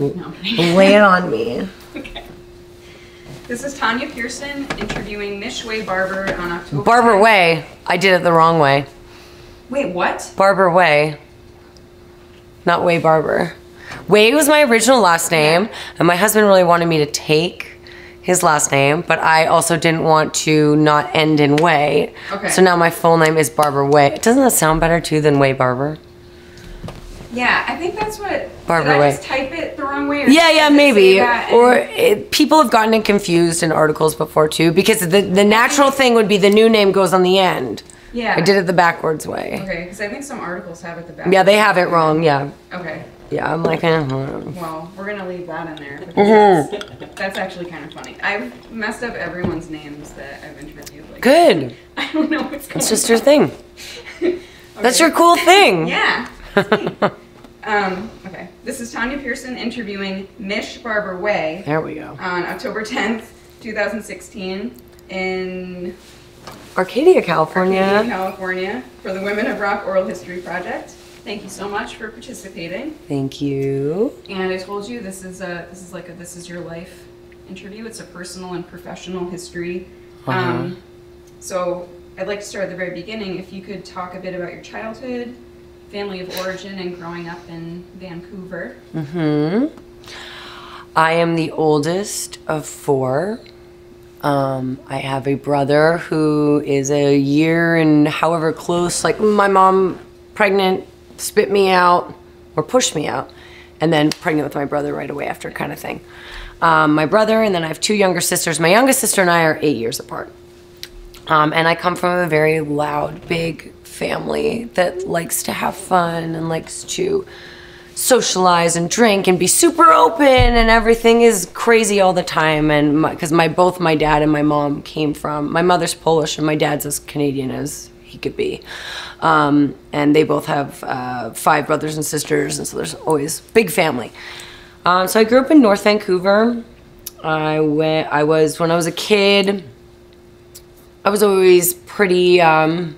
No, Lay it on me. Okay. This is Tanya Pearson interviewing Mish Way Barber on October. Barber 10th. Way. I did it the wrong way. Wait, what? Barber Way. Not Way Barber. Way was my original last name, and my husband really wanted me to take his last name, but I also didn't want to not end in Way. Okay. So now my full name is Barber Way. Doesn't that sound better too than Way Barber? Yeah, I think that's what. Barber did I Way. just type it the wrong way? Or Yeah, yeah, does it say maybe. Or it, people have gotten it confused in articles before too, because the the natural thing would be the new name goes on the end. yeah. I did it the backwards way. Okay, because I think some articles have it the back. Yeah, they have it wrong. Yeah, Okay. yeah. I'm like, eh. Well, we're gonna leave that in there. Mm-hmm. That's, that's actually kind of funny. I've messed up everyone's names that I've interviewed. Like, good. I don't know what's going It's just your thing. on. That's your cool thing. Yeah. um, okay. This is Tanya Pearson interviewing Mish Barber Way There we go. on October 10th, 2016 in Arcadia, California. California for the Women of Rock Oral History Project. Thank you so much for participating. Thank you. And I told you this is a this is like a this is your life interview. It's a personal and professional history. Uh-huh. Um, so I'd like to start at the very beginning. If you could talk a bit about your childhood, family of origin, and growing up in Vancouver. Hmm. I am the oldest of four. Um, I have a brother who is a year and however close. Like my mom, pregnant, spit me out or pushed me out, and then pregnant with my brother right away after, kind of thing. Um, my brother, and then I have two younger sisters. My youngest sister and I are eight years apart. Um, and I come from a very loud, big family that likes to have fun and likes to socialize and drink and be super open and everything is crazy all the time. And because my, both my dad and my mom came from my mother's polish and my dad's as canadian as he could be. Um, and they both have uh, five brothers and sisters. And so there's always big family. Um, so i grew up in north vancouver. I went i was when i was a kid i was always pretty um,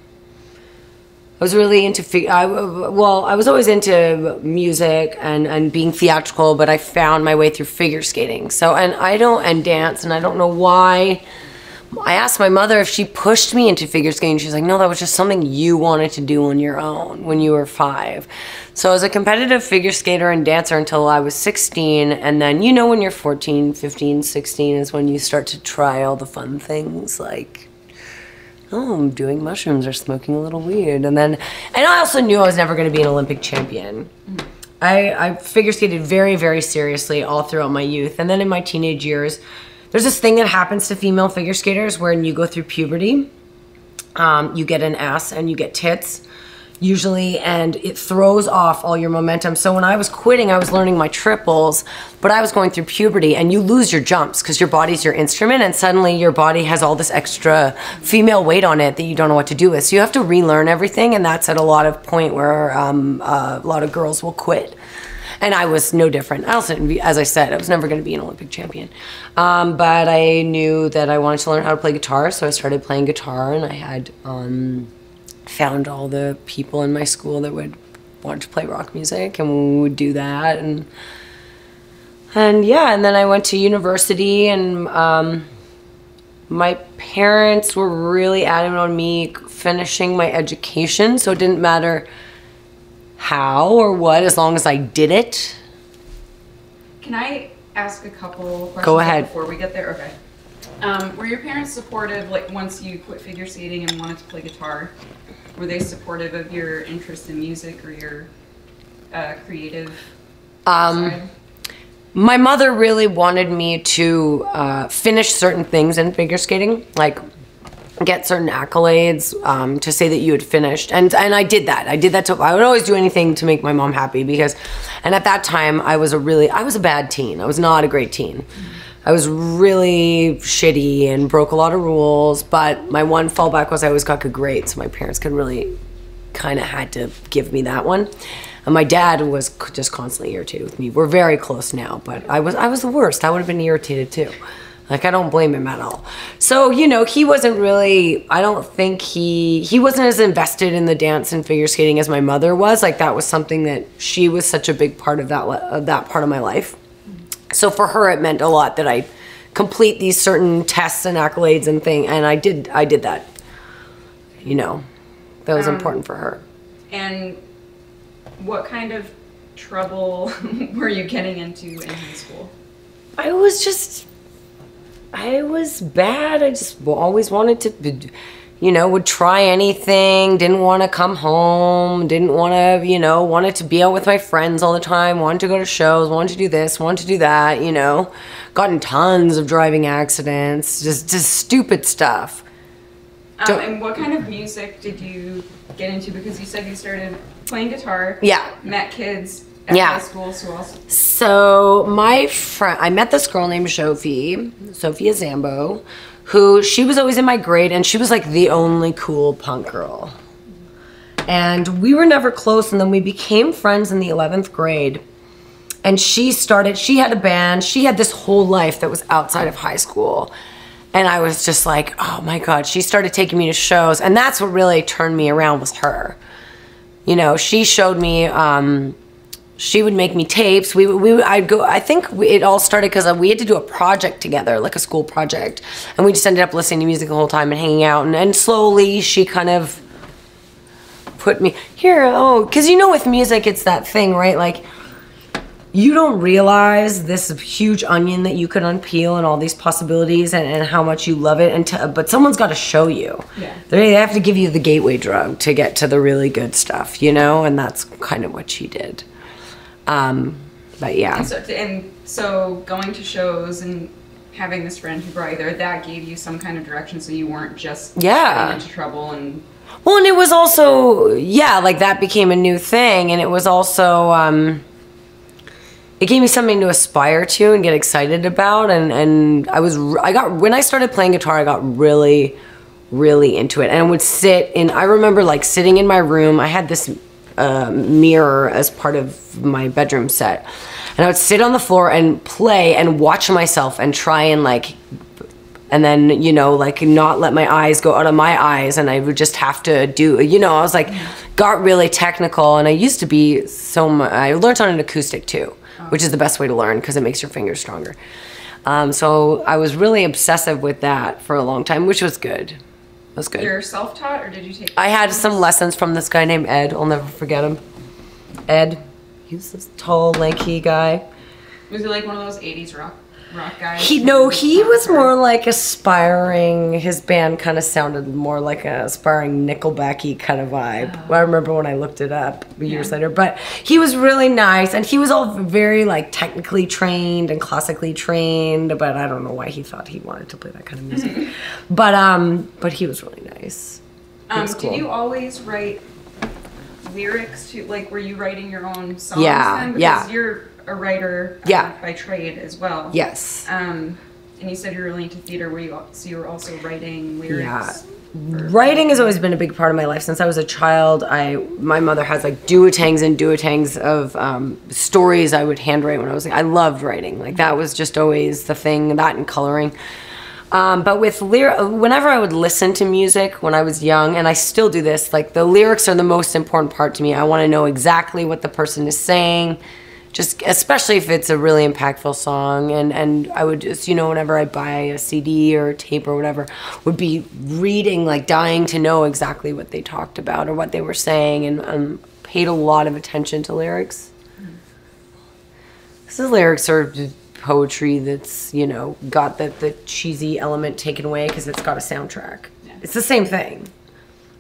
was really into I, well, I was always into music and, and being theatrical, but I found my way through figure skating. So, and I don't, and dance, and I don't know why. I asked my mother if she pushed me into figure skating. She's like, no, that was just something you wanted to do on your own when you were five. So I was a competitive figure skater and dancer until I was 16. And then, you know, when you're 14, 15, 16 is when you start to try all the fun things like oh, doing mushrooms or smoking a little weed. And then, and I also knew I was never going to be an Olympic champion. I, I figure skated very, very seriously all throughout my youth. And then in my teenage years, there's this thing that happens to female figure skaters when you go through puberty. Um, you get an ass and you get tits usually and it throws off all your momentum. So when i was quitting i was learning my triples but i was going through puberty and you lose your jumps because your body's your instrument and suddenly your body has all this extra female weight on it that you don't know what to do with. So you have to relearn everything and that's at a lot of point where um, uh, a lot of girls will quit. And I was no different. I also, as I said, I was never going to be an Olympic champion, um, but I knew that I wanted to learn how to play guitar, so I started playing guitar, and I had um, found all the people in my school that would want to play rock music, and we would do that, and and yeah, and then I went to university, and um, my parents were really adamant on me finishing my education, so it didn't matter how or what, as long as I did it. Can I ask a couple questions Go ahead. before we get there? Okay. Um, were your parents supportive, like once you quit figure skating and wanted to play guitar? Were they supportive of your interest in music or your uh, creative Um, side? my mother really wanted me to uh, finish certain things in figure skating, like get certain accolades um, to say that you had finished, and and I did that. I did that. To, I would always do anything to make my mom happy because, and at that time I was a really I was a bad teen. I was not a great teen. I was really shitty and broke a lot of rules. But my one fallback was I always got good grades, so my parents could really kind of had to give me that one. And my dad was just constantly irritated with me. We're very close now, but I was I was the worst. I would have been irritated too. Like I don't blame him at all. So you know he wasn't really. I don't think he he wasn't as invested in the dance and figure skating as my mother was. Like that was something that she was such a big part of that of that part of my life. So for her, it meant a lot that I complete these certain tests and accolades and thing, and I did. I did that. You know, that was Um, important for her. And what kind of trouble were you getting into in high school? I was just, I was bad. I just always wanted to, you know, would try anything. Didn't want to come home. Didn't want to, you know, wanted to be out with my friends all the time. Wanted to go to shows. Wanted to do this. Wanted to do that. You know, gotten tons of driving accidents. Just, just stupid stuff. Um, and what kind of music did you get into? Because you said you started playing guitar. Yeah. Met kids at Yeah. high school. So also, So my friend, I met this girl named Sophie, Sophia Zambo, who she was always in my grade, and she was like the only cool punk girl. And we were never close, and then we became friends in the 11th grade. And she started, she had a band, she had this whole life that was outside of high school. And I was just like, oh my God, she started taking me to shows. And that's what really turned me around was her. You know, she showed me, um, she would make me tapes. We, we I'd go. I think we, it all started because uh, we had to do a project together, like a school project, and we just ended up listening to music the whole time and hanging out. And, and slowly, she kind of put me here. Oh, because you know, with music, it's that thing, right? Like you don't realize this huge onion that you could unpeel and all these possibilities and, and how much you love it until but someone's got to show you Yeah. they have to give you the gateway drug to get to the really good stuff you know and that's kind of what she did um but yeah and so, and so going to shows and having this friend who brought you there, that gave you some kind of direction, so you weren't just Yeah. into trouble and Well, and it was also yeah, like that became a new thing, and it was also um, it gave me something to aspire to and get excited about, and and I was I got when I started playing guitar, I got really really into it, and I would sit in. I remember like sitting in my room. I had this uh, mirror as part of my bedroom set, and I would sit on the floor and play and watch myself and try and like and then you know like not let my eyes go out of my eyes. And i would just have to do you know i was like got really technical. And i used to be so much i learned on an acoustic too which is the best way to learn because it makes your fingers stronger. Um, so i was really obsessive with that for a long time which was good was good. You're self-taught or did you take i had some lessons from this guy named ed. I'll never forget him. Ed. He was this tall lanky guy. Was he like one of those 80s rock rock guys He no, he was more like aspiring. His band kind of sounded more like a aspiring Nickelbacky kind of vibe. I remember when I looked it up years Yeah. later, but he was really nice, and he was all very like technically trained and classically trained. But I don't know why he thought he wanted to play that kind of music. but um, but he was really nice. Um, cool. did you always write lyrics to like were you writing your own songs Yeah, then? because yeah. you're a writer uh, Yeah. by trade as well Yes. um and you said you're really into theater where you so you were also writing lyrics for- writing has always been a big part of my life since I was a child. I my mother has like duotangs and duotangs of um, stories I would handwrite when I was. I loved writing. Like that was just always the thing. That and coloring. Um, but with lyric, whenever I would listen to music when I was young, and I still do this, like the lyrics are the most important part to me. I want to know exactly what the person is saying, just especially if it's a really impactful song. And and I would just, you know, whenever I buy a CD or a tape or whatever, would be reading, like dying to know exactly what they talked about or what they were saying, and um, paid a lot of attention to lyrics. This lyrics are poetry that's you know got the the cheesy element taken away because it's got a soundtrack. Yeah. It's the same thing.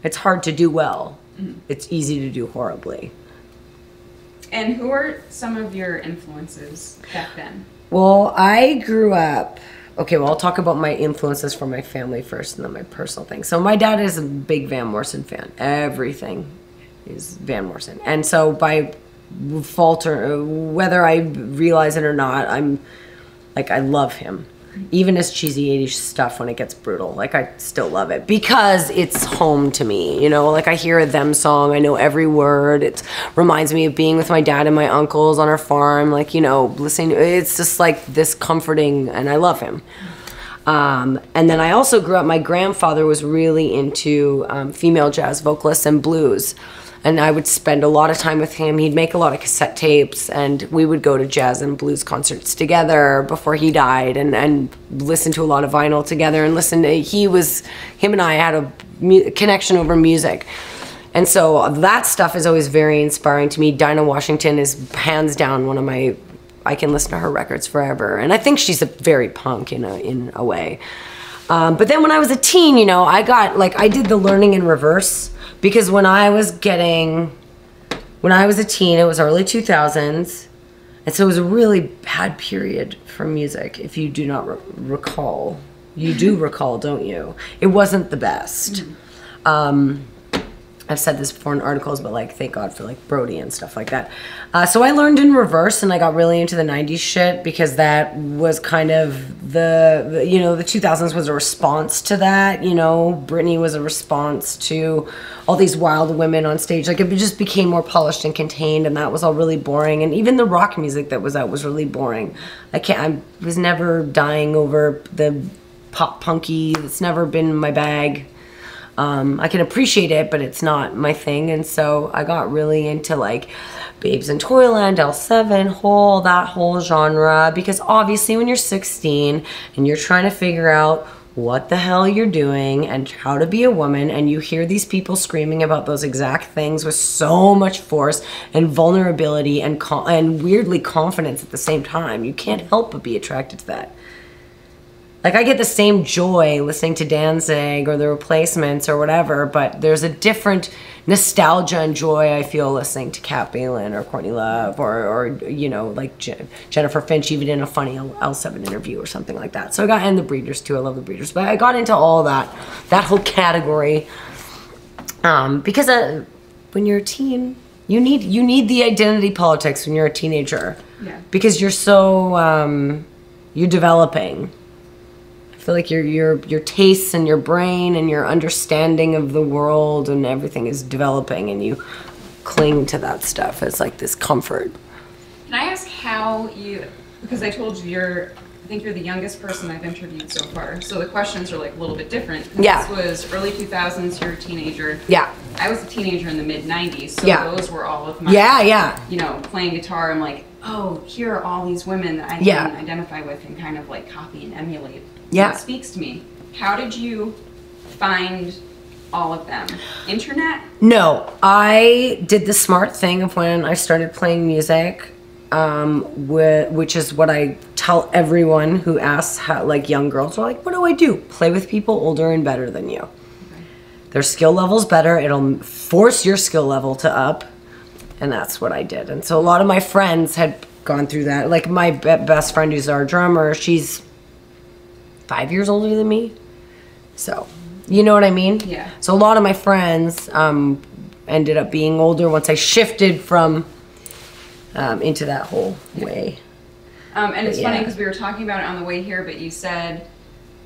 It's hard to do well. Mm-hmm. It's easy to do horribly. and who are some of your influences back then Well, I grew up. Okay, well, I'll talk about my influences from my family first and then my personal thing. So, my dad is a big Van Morrison fan. Everything is Van Morrison. And so, by fault or whether I realize it or not, I'm like, I love him. Even his cheesy 80s stuff when it gets brutal. Like, I still love it because it's home to me. You know, like I hear a them song, I know every word. It reminds me of being with my dad and my uncles on our farm, like, you know, listening. It's just like this comforting, and I love him. Um, and then I also grew up, my grandfather was really into um, female jazz vocalists and blues. And I would spend a lot of time with him. He'd make a lot of cassette tapes, and we would go to jazz and blues concerts together before he died, and and listen to a lot of vinyl together, and listen to. He was him and I had a connection over music. And so that stuff is always very inspiring to me. Dinah Washington is hands down one of my. I can listen to her records forever, and I think she's a very punk in a in a way. Um, but then when I was a teen, you know, I got like I did the learning in reverse because when I was getting, when I was a teen, it was early two thousands, and so it was a really bad period for music. If you do not re- recall, you do recall, don't you? It wasn't the best. Um, I've said this before in articles, but like, thank God for like Brody and stuff like that. Uh, so I learned in reverse, and I got really into the '90s shit because that was kind of the, you know, the 2000s was a response to that. You know, Britney was a response to all these wild women on stage. Like it just became more polished and contained, and that was all really boring. And even the rock music that was out was really boring. I can't. I was never dying over the pop punky. It's never been my bag um, I can appreciate it, but it's not my thing. And so I got really into like Babes in Toyland, L7, whole that whole genre because obviously when you're 16 and you're trying to figure out what the hell you're doing and how to be a woman and you hear these people screaming about those exact things with so much force and vulnerability and and weirdly confidence at the same time you can't help but be attracted to that like I get the same joy listening to Danzig or the replacements or whatever, but there's a different nostalgia and joy I feel listening to Kat Bjelland or Courtney Love or, or you know, like Je- Jennifer Finch, even in a funny L- L7 interview or something like that. So I got, and the Breeders too, I love the Breeders, but I got into all that, that whole category, um, because uh, when you're a teen, you need, you need the identity politics when you're a teenager. Yeah. Because you're so, um, you're developing. I feel like your your your tastes and your brain and your understanding of the world and everything is developing, and you cling to that stuff as like this comfort. Can I ask how you? Because I told you you're. I think you're the youngest person I've interviewed so far. So the questions are like a little bit different. Yeah. This was early 2000s. You're a teenager. Yeah, I was a teenager in the mid 90s. So Yeah. those were all of my. yeah, yeah, You know, playing guitar. I'm like, oh, here are all these women that I Yeah. can identify with and kind of like copy and emulate. Yeah. It speaks to me. How did you find all of them? Internet? No, I did the smart thing of when I started playing music, um, whi- which is what I tell everyone who asks, how, like young girls are like, what do I do? Play with people older and better than you. Their skill level's better. It'll force your skill level to up, and that's what I did. And so a lot of my friends had gone through that. Like my be- best friend, who's our drummer, she's five years older than me. So, you know what I mean? Yeah. So a lot of my friends um, ended up being older once I shifted from um, into that whole way. Um, and it's But funny because we were talking about it on the way here, but you said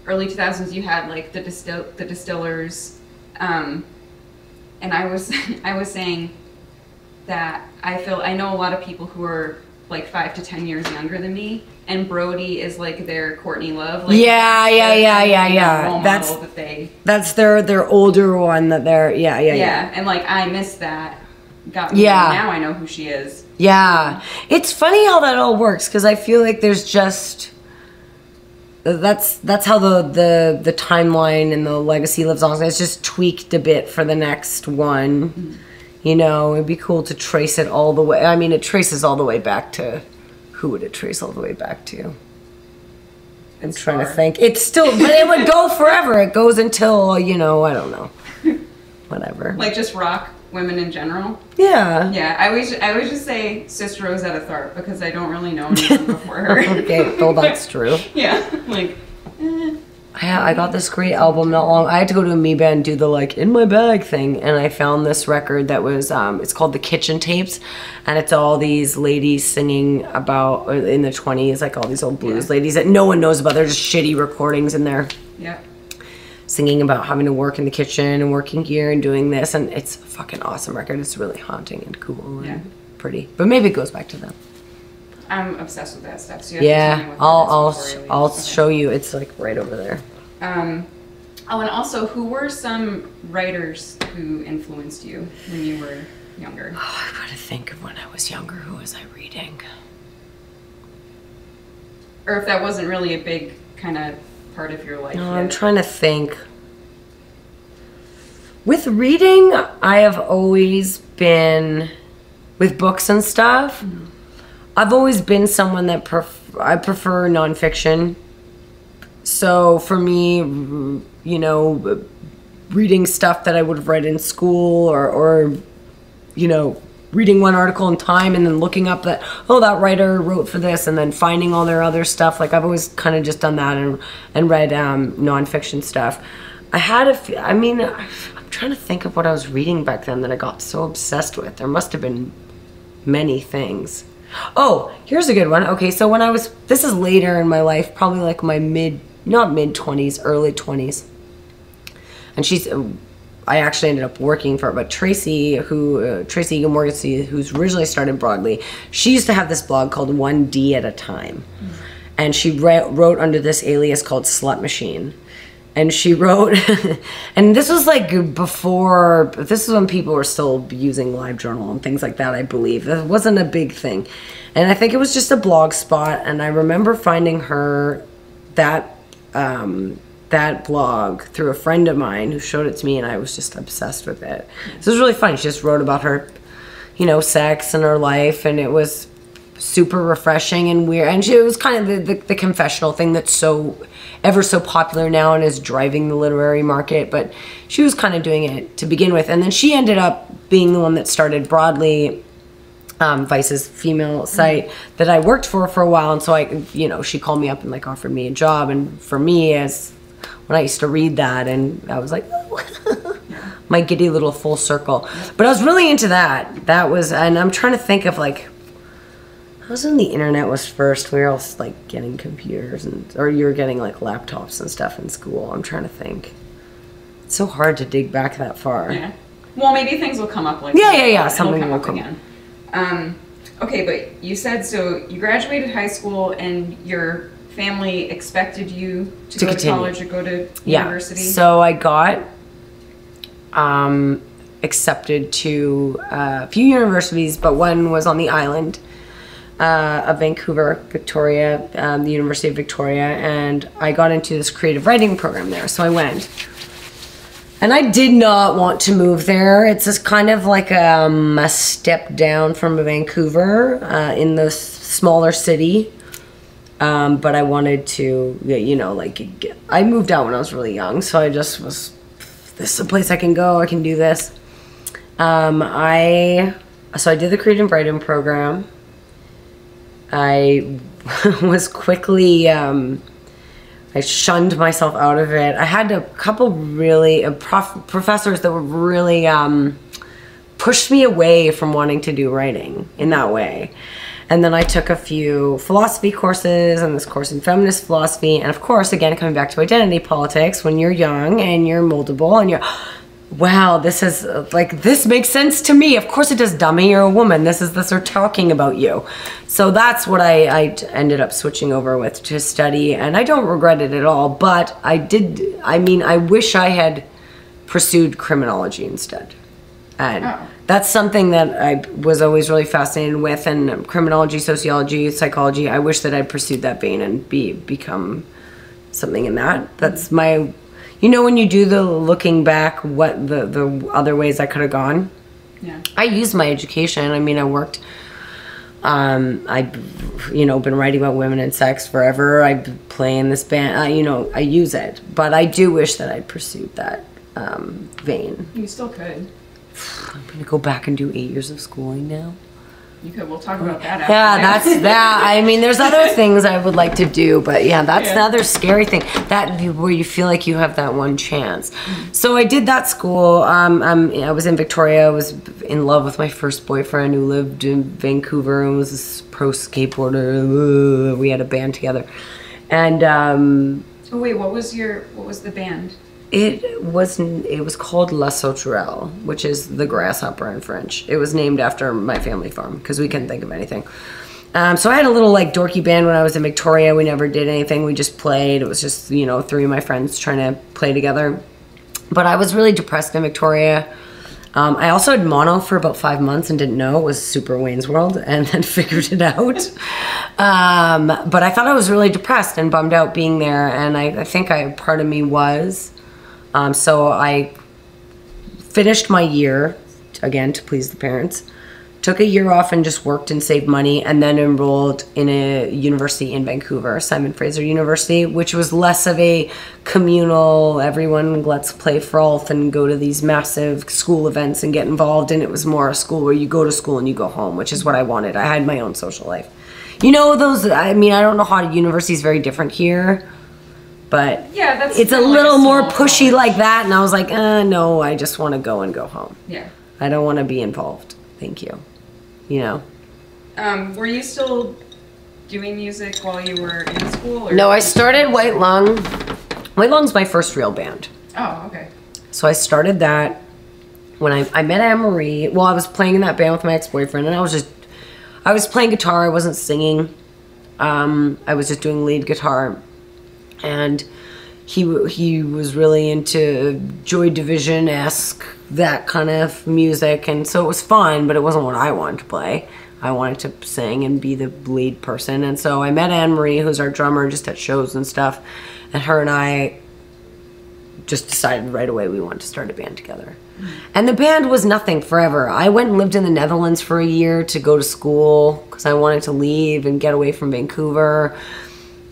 early 2000s you had like the distill the distillers, um, and I was I was saying that I feel I know a lot of people who are like five to ten years younger than me, and Brody is like their Courtney Love. Like, Yeah, yeah, yeah, yeah, yeah. That's- that they That's their their older one that they're yeah yeah yeah, yeah and like I missed that. Got me Yeah. now I know who she is. yeah. It's funny how that all works because I feel like there's just that's that's how the the the timeline and the legacy lives on. It's just tweaked a bit for the next one. Mm-hmm. You know, it'd be cool to trace it all the way. I mean, it traces all the way back to who would it trace all the way back to? I'm It's trying to think. It's still, but it would go forever. It goes until you know, I don't know, whatever. Like just rock women in general. Yeah. Yeah, I always I always just say Sister Rosetta Tharpe because I don't really know anyone before her. Okay, well that's true. Yeah, like eh. I, I got this great album not long. I had to go to Amoeba and do the like in my bag thing, and I found this record that was um, it's called the Kitchen Tapes, and it's all these ladies singing about uh, in the twenties, like all these old blues Yeah. ladies that no one knows about. They're just shitty recordings, and they're yeah. singing about having to work in the kitchen and working here and doing this, and it's a fucking awesome record. It's really haunting and cool and Yeah. pretty, but maybe it goes back to them. I'm obsessed with that stuff. So you have to tell Yeah, I'll I'll. I'll Okay. show you. It's like right over there. Um, oh, and also, who were some writers who influenced you when you were younger? Oh, I gotta think of when I was younger. Who was I reading? Or if that wasn't really a big kind of part of your life. No, yet. I'm trying to think. With reading, I have always been with books and stuff. I've always been someone that pref- I prefer nonfiction. So for me, you know, reading stuff that I would have read in school or, or you know, reading one article in time and then looking up that oh that writer wrote for this and then finding all their other stuff. Like I've always kind of just done that and and read um, nonfiction stuff. I had a, f- I mean, I'm trying to think of what I was reading back then that I got so obsessed with. There must have been many things. Oh, here's a good one. Okay, so when I was, this is later in my life, probably like my mid, not mid 20s, early 20s. And she's, I actually ended up working for her, but Tracie, who, uh, Tracie Egan Morrissey, who's originally started Broadly, she used to have this blog called 1D at a Time. And she wrote under this alias called Slut Machine and she wrote and this was like before this is when people were still using livejournal and things like that i believe. It wasn't a big thing. And i think it was just a blog spot and i remember finding her that um, that blog through a friend of mine who showed it to me and i was just obsessed with it. So it was really fun she just wrote about her you know sex and her life and it was super refreshing and weird and she, it was kind of the, the, the confessional thing that's so ever so popular now and is driving the literary market but she was kind of doing it to begin with and then she ended up being the one that started broadly um, Vice's female site that I worked for for a while, and so I, you know, she called me up and like offered me a job, and for me, as when I used to read that, and I was like, my giddy little full circle. But I was really into that. That was, and I'm trying to think of like, I was when the internet was first. We were all like getting computers, and or you were getting like laptops and stuff in school. I'm trying to think. It's so hard to dig back that far. Yeah. Well, maybe things will come up like Yeah, yeah, yeah, something will up come. again. Um, okay, but you said so. You graduated high school, and your family expected you to, To go continue. to college or go to yeah. university. So I got um, accepted to uh, a few universities, but one was on the island uh, of Vancouver, Victoria, um, the University of Victoria, and I got into this creative writing program there. So I went. And I did not want to move there. It's just kind of like um, a step down from Vancouver uh, in the smaller city. Um, but I wanted to, you know, like get, I moved out when I was really young, so I just was, this is a place I can go. I can do this. Um, I so I did the creative writing program. I was quickly, um, I shunned myself out of it. I had a couple really uh, prof- professors that were really um, pushed me away from wanting to do writing in that way. And then I took a few philosophy courses and this course in feminist philosophy. And of course, again, coming back to identity politics, when you're young and you're moldable and you're, wow, this is uh, like, this makes sense to me. Of course it does, dummy. You're a woman. This is this they're talking about you. So that's what I, I ended up switching over with to study. And I don't regret it at all. But I did, I mean, I wish I had pursued criminology instead. And Oh. that's something that I was always really fascinated with, and criminology, sociology, psychology. I wish that I'd pursued that vein and be become something in that. That's my, you know, when you do the looking back, what the the other ways I could have gone. yeah. I used my education. I mean, I worked. Um, I, you know, been writing about women and sex forever. I play in this band. Uh, you know, I use it, but I do wish that I'd pursued that um, vein. You still could. I'm gonna go back and do eight years of schooling now. You could. We'll talk about that. After Yeah, that. that's that. I mean, there's other things I would like to do, but yeah, that's Yeah. the other scary thing. That where you feel like you have that one chance. So I did that school. Um, um, I was in Victoria. I was in love with my first boyfriend who lived in Vancouver and was this pro skateboarder. We had a band together, and um, Oh wait, what was your what was the band? It was it was called La Sauterelle, which is the grasshopper in French. It was named after my family farm because we couldn't think of anything. Um, so I had a little like dorky band when I was in Victoria. We never did anything. We just played. It was just you know three of my friends trying to play together. But I was really depressed in Victoria. Um, I also had mono for about five months and didn't know it was Super Wayne's World, and then figured it out. Um, but I thought I was really depressed and bummed out being there, and I, I think I part of me was. Um, so I finished my year again to please the parents took a year off and just worked and saved money and then enrolled in a university in Vancouver, Simon Fraser University, which was less of a communal, everyone let's play frolf and go to these massive school events and get involved. And it was more a school where you go to school and you go home, which is what I wanted. I had my own social life. You know, those, I mean, I don't know how university is very different here. But Yeah, that's it's a little more pushy college. like that. And I was like, uh, no, I just want to go and go home. Yeah. I don't want to be involved. Thank you. You know? Um, were you still doing music while you were in school? Or No, I started White Lung. White Lung's my first real band. Oh, okay. So I started that when I, I met Anne Marie. Well, I was playing in that band with my ex boyfriend, and I was just, I was playing guitar. I wasn't singing. Um, I was just doing lead guitar, and he he was really into Joy Division esque that kind of music, and so it was fun, but it wasn't what I wanted to play. I wanted to sing and be the lead person, and so I met Anne Marie, who's our drummer, just at shows and stuff, and her and I just decided right away we wanted to start a band together. And the band was nothing forever. I went and lived in the Netherlands for a year to go to school because I wanted to leave and get away from Vancouver.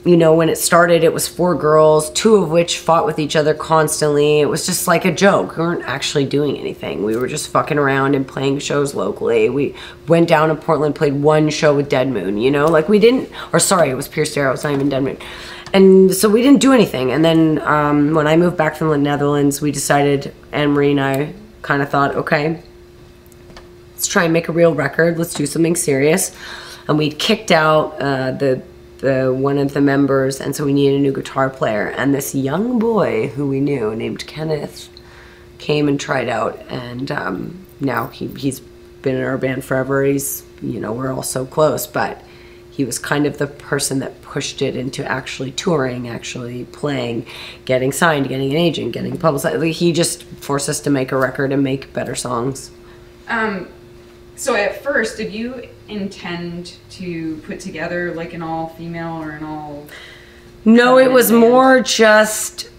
You know, when it started, it was four girls, two of which fought with each other constantly. It was just like a joke. We weren't actually doing anything. We were just fucking around and playing shows locally. We went down to Portland, played one show with Dead Moon, you know? Like we didn't, or sorry, it was Pierced Arrows, it's not even Dead Moon. And so we didn't do anything. And then um, when I moved back from the Netherlands, we decided, Anne Marie and I kind of thought, okay, let's try and make a real record. Let's do something serious. And we kicked out uh, the the one of the members, and so we needed a new guitar player. And this young boy who we knew, named Kenneth, came and tried out, and um, now he he's been in our band forever. He's you know we're all so close, but he was kind of the person that pushed it into actually touring, actually playing, getting signed, getting an agent, getting publicized. He just forced us to make a record and make better songs. Um, so at first, did you intend to put together like an all female or an all? No, it was band? more just,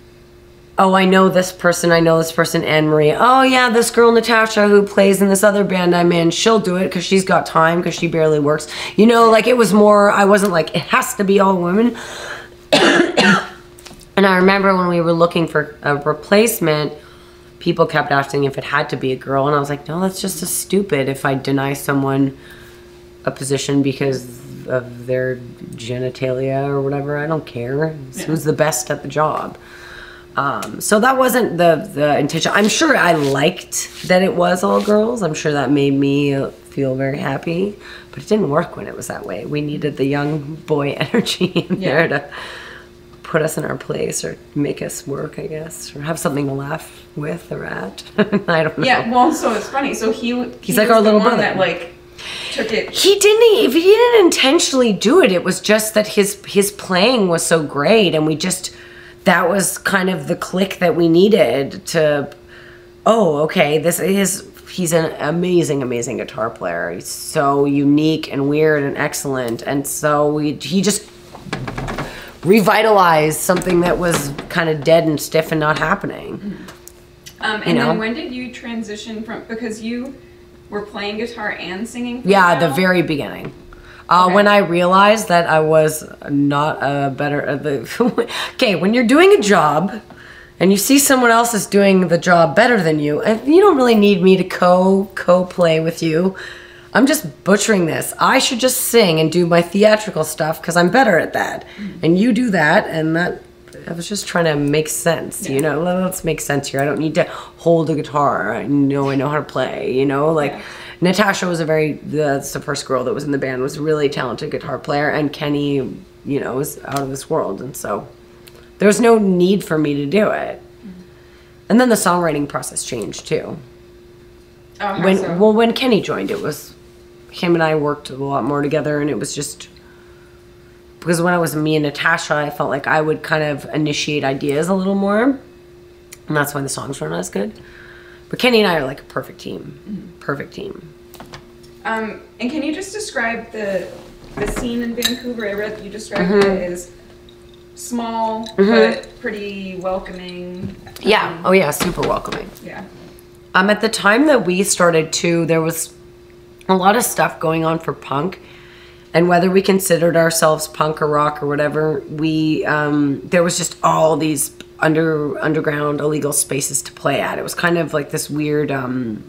oh, I know this person, I know this person, Anne Marie. Oh, yeah, this girl, Natasha, who plays in this other band I'm in, she'll do it because she's got time because she barely works. You know, like it was more, I wasn't like, it has to be all women. and I remember when we were looking for a replacement, people kept asking if it had to be a girl. And I was like, no, that's just as stupid if I deny someone a position because of their genitalia or whatever. I don't care. It's Who's the best at the job? Um, so that wasn't the the intention. I'm sure I liked that it was all girls. I'm sure that made me feel very happy, but it didn't work when it was that way. We needed the young boy energy in Yeah. there to put us in our place or make us work, I guess, or have something to laugh with or at. I don't know. Yeah. Well, so it's funny. So he he He's like our little brother. that like took it. he didn't if he didn't intentionally do it it was just that his his playing was so great and we just that was kind of the click that we needed to oh okay this is he's an amazing amazing guitar player he's so unique and weird and excellent and so we he just revitalized something that was kind of dead and stiff and not happening Um, and You know? then when did you transition from because you were playing guitar and singing? for Yeah, the very beginning. Uh, Okay. When I realized that I was not a better, uh, the, okay, when you're doing a job and you see someone else is doing the job better than you, and you don't really need me to co co play with you. I'm just butchering this. I should just sing and do my theatrical stuff because I'm better at that, and you do that, and that. I was just trying to make sense, you know. Let's make sense here. I don't need to hold a guitar. I know I know how to play, you know. Like Yeah. Natasha was a very that's the first girl that was in the band was a really talented guitar player and Kenny, you know, was out of this world and so there was no need for me to do it. Mm-hmm. And then the songwriting process changed too. Oh, When so? well when Kenny joined it was him and I worked a lot more together and it was just because when I was me and Natasha, I felt like I would kind of initiate ideas a little more. And that's why the songs weren't as good. But Kenny and I are like a perfect team. Perfect team. Um, and can you just describe the the scene in Vancouver? I read you described Mm-hmm. it as small but pretty welcoming. Yeah. Um, Oh yeah, super welcoming. yeah. Um, at the time that we started too, there was a lot of stuff going on for punk, and whether we considered ourselves punk or rock or whatever, we um, there was just all these under underground illegal spaces to play at. It was kind of like this weird. Um,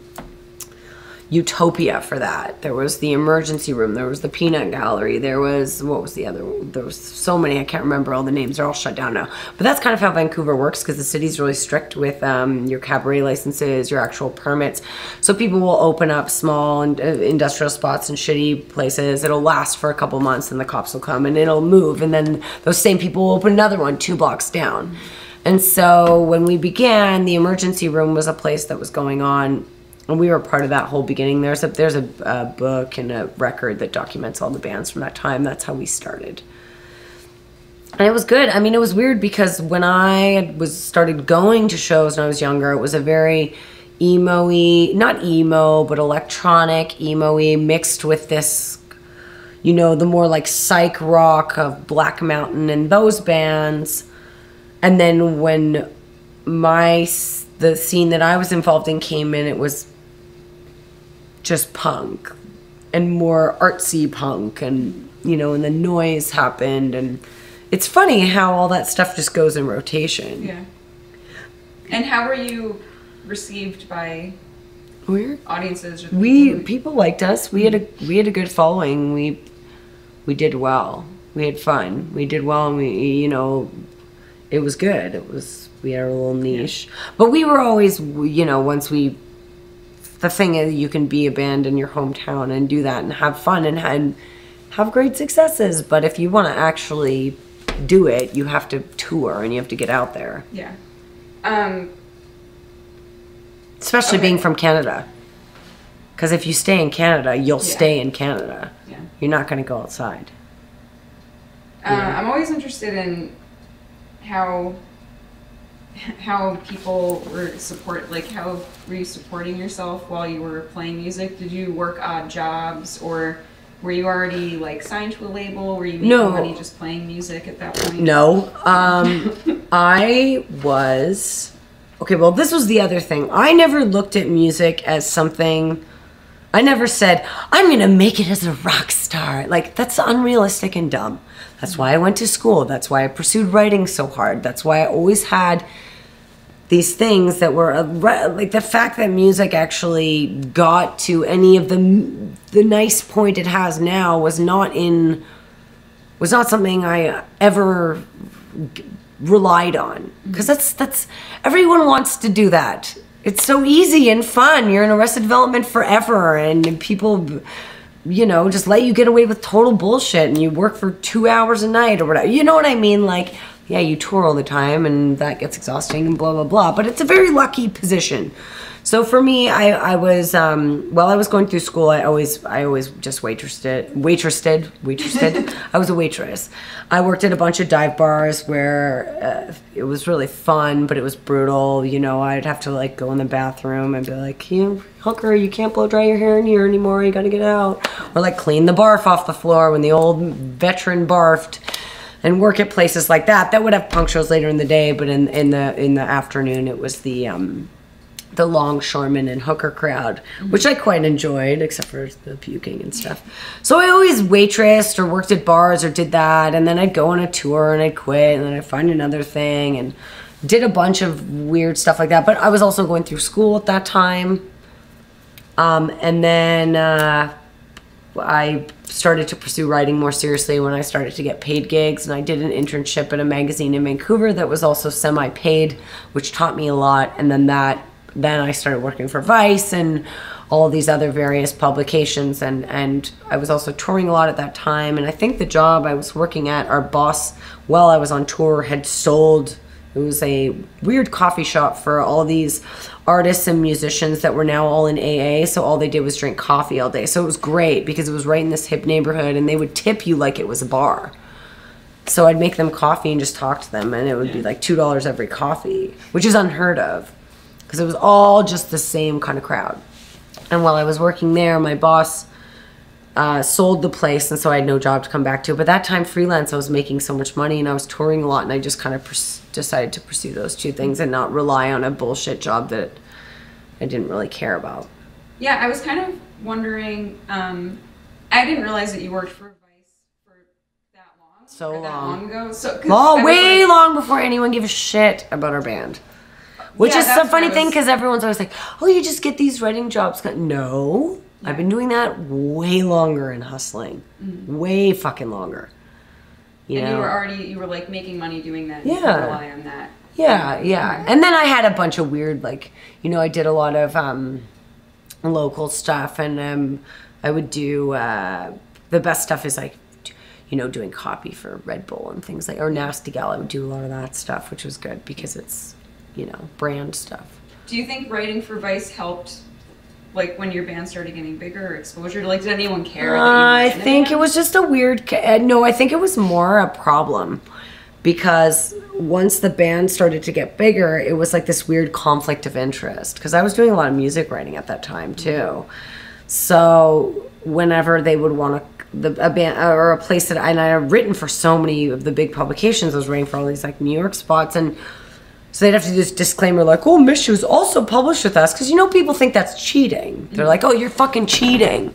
utopia for that. There was the emergency room, there was the peanut gallery, there was what was the other there was so many I can't remember all the names. They're all shut down now. But that's kind of how Vancouver works because the city's really strict with um, your cabaret licenses, your actual permits. So people will open up small and uh, industrial spots and shitty places. It'll last for a couple months and the cops will come and it'll move and then those same people will open another one 2 blocks down. And so when we began, the emergency room was a place that was going on and we were part of that whole beginning. There's a there's a, a book and a record that documents all the bands from that time. That's how we started, and it was good. I mean, it was weird because when I was started going to shows when I was younger, it was a very emo-y, not emo, but electronic emo-y mixed with this, you know, the more like psych rock of Black Mountain and those bands. And then when my the scene that I was involved in came in, it was just punk and more artsy punk and you know and the noise happened. And it's funny how all that stuff just goes in rotation. Yeah. And how were you received by weird audiences? We people? people liked us. We had a we had a good following. We we did well. We had fun. We did well and we you know it was good. It was we had a little niche. But we were always you know once we the thing is you can be a band in your hometown and do that and have fun and, and have great successes but if you want to actually do it you have to tour and you have to get out there Yeah. Um, especially Okay. being from canada because if you stay in canada you'll Yeah. stay in canada yeah. you're not going to go outside Uh, I'm always interested in how how people were support like how were you supporting yourself while you were playing music? Did you work odd jobs or were you already like signed to a label? Were you making No. money just playing music at that point? No. Um, I was. Okay, well, this was the other thing. I never looked at music as something. I never said, I'm going to make it as a rock star. Like, that's unrealistic and dumb. That's why I went to school. That's why I pursued writing so hard. That's why I always had these things that were like the fact that music actually got to any of the the nice point it has now was not in was not something I ever relied on mm-hmm. because that's that's everyone wants to do that. It's so easy and fun. You're in Arrested Development forever, and people, you know, just let you get away with total bullshit, and you work for two hours a night or whatever. You know what I mean? Like, yeah, you tour all the time, and that gets exhausting, and blah blah blah. But it's a very lucky position. So for me, I, I was um, while I was going through school, I always I always just waitressed waitressed waitressed. I was a waitress. I worked at a bunch of dive bars where uh, it was really fun, but it was brutal. You know, I'd have to like go in the bathroom and be like, "You hooker, you can't blow dry your hair in here anymore. You got to get out," or like clean the barf off the floor when the old veteran barfed and work at places like that that would have punk shows later in the day but in in the in the afternoon it was the um the longshoreman and hooker crowd, which I quite enjoyed, except for the puking and stuff. So I always waitressed or worked at bars or did that, and then I'd go on a tour and I'd quit, and then I'd find another thing and did a bunch of weird stuff like that. But I was also going through school at that time, um, and then uh, I started to pursue writing more seriously when I started to get paid gigs, and I did an internship at a magazine in Vancouver that was also semi-paid, which taught me a lot. And then that, then I started working for Vice and all these other various publications, and and I was also touring a lot at that time. And I think the job I was working at, our boss, while I was on tour, had sold. It was a weird coffee shop for all these artists and musicians that were now all in AA. So all they did was drink coffee all day. So it was great because it was right in this hip neighborhood and they would tip you like it was a bar. So I'd make them coffee and just talk to them and it would be like $2 every coffee, which is unheard of. because it was all just the same kind of crowd. And while I was working there, my boss uh, sold the place, and so I had no job to come back to. But that time, freelance, I was making so much money, and I was touring a lot, and I just kind of decided to pursue those two things and not rely on a bullshit job that I didn't really care about. Yeah, I was kind of wondering. Um, I didn't realize that you worked for Vice for that long. So long. long ago. So Oh, way like- long before anyone gave a shit about our band. Which Yeah, is the funny I thing because everyone's always like, "Oh, you just get these writing jobs." No, I've been doing that way longer in hustling, way fucking longer. You Mm-hmm. And know, you were already you were like making money doing that. Yeah. rely on that. yeah, yeah. And then I had a bunch of weird, like, you know, I did a lot of um, local stuff, and um, I would do uh, the best stuff is like, you know, doing copy for Red Bull and things like, or Nasty Gal. I would do a lot of that stuff, which was good because it's, you know, brand stuff. Do you think writing for Vice helped? Like when your band started getting bigger or exposure, to like did anyone care? that uh, I think it was just a weird. uh, No, I think it was more a problem because once the band started to get bigger, it was like this weird conflict of interest. Because I was doing a lot of music writing at that time mm-hmm. too. So whenever they would want to. The, a band uh, or a place that I, and I had written for so many of the big publications. I was writing for all these like New York spots, and so they'd have to do this disclaimer like, "Oh, Mish was also published with us," because you know people think that's cheating. They're like, "Oh, you're fucking cheating,"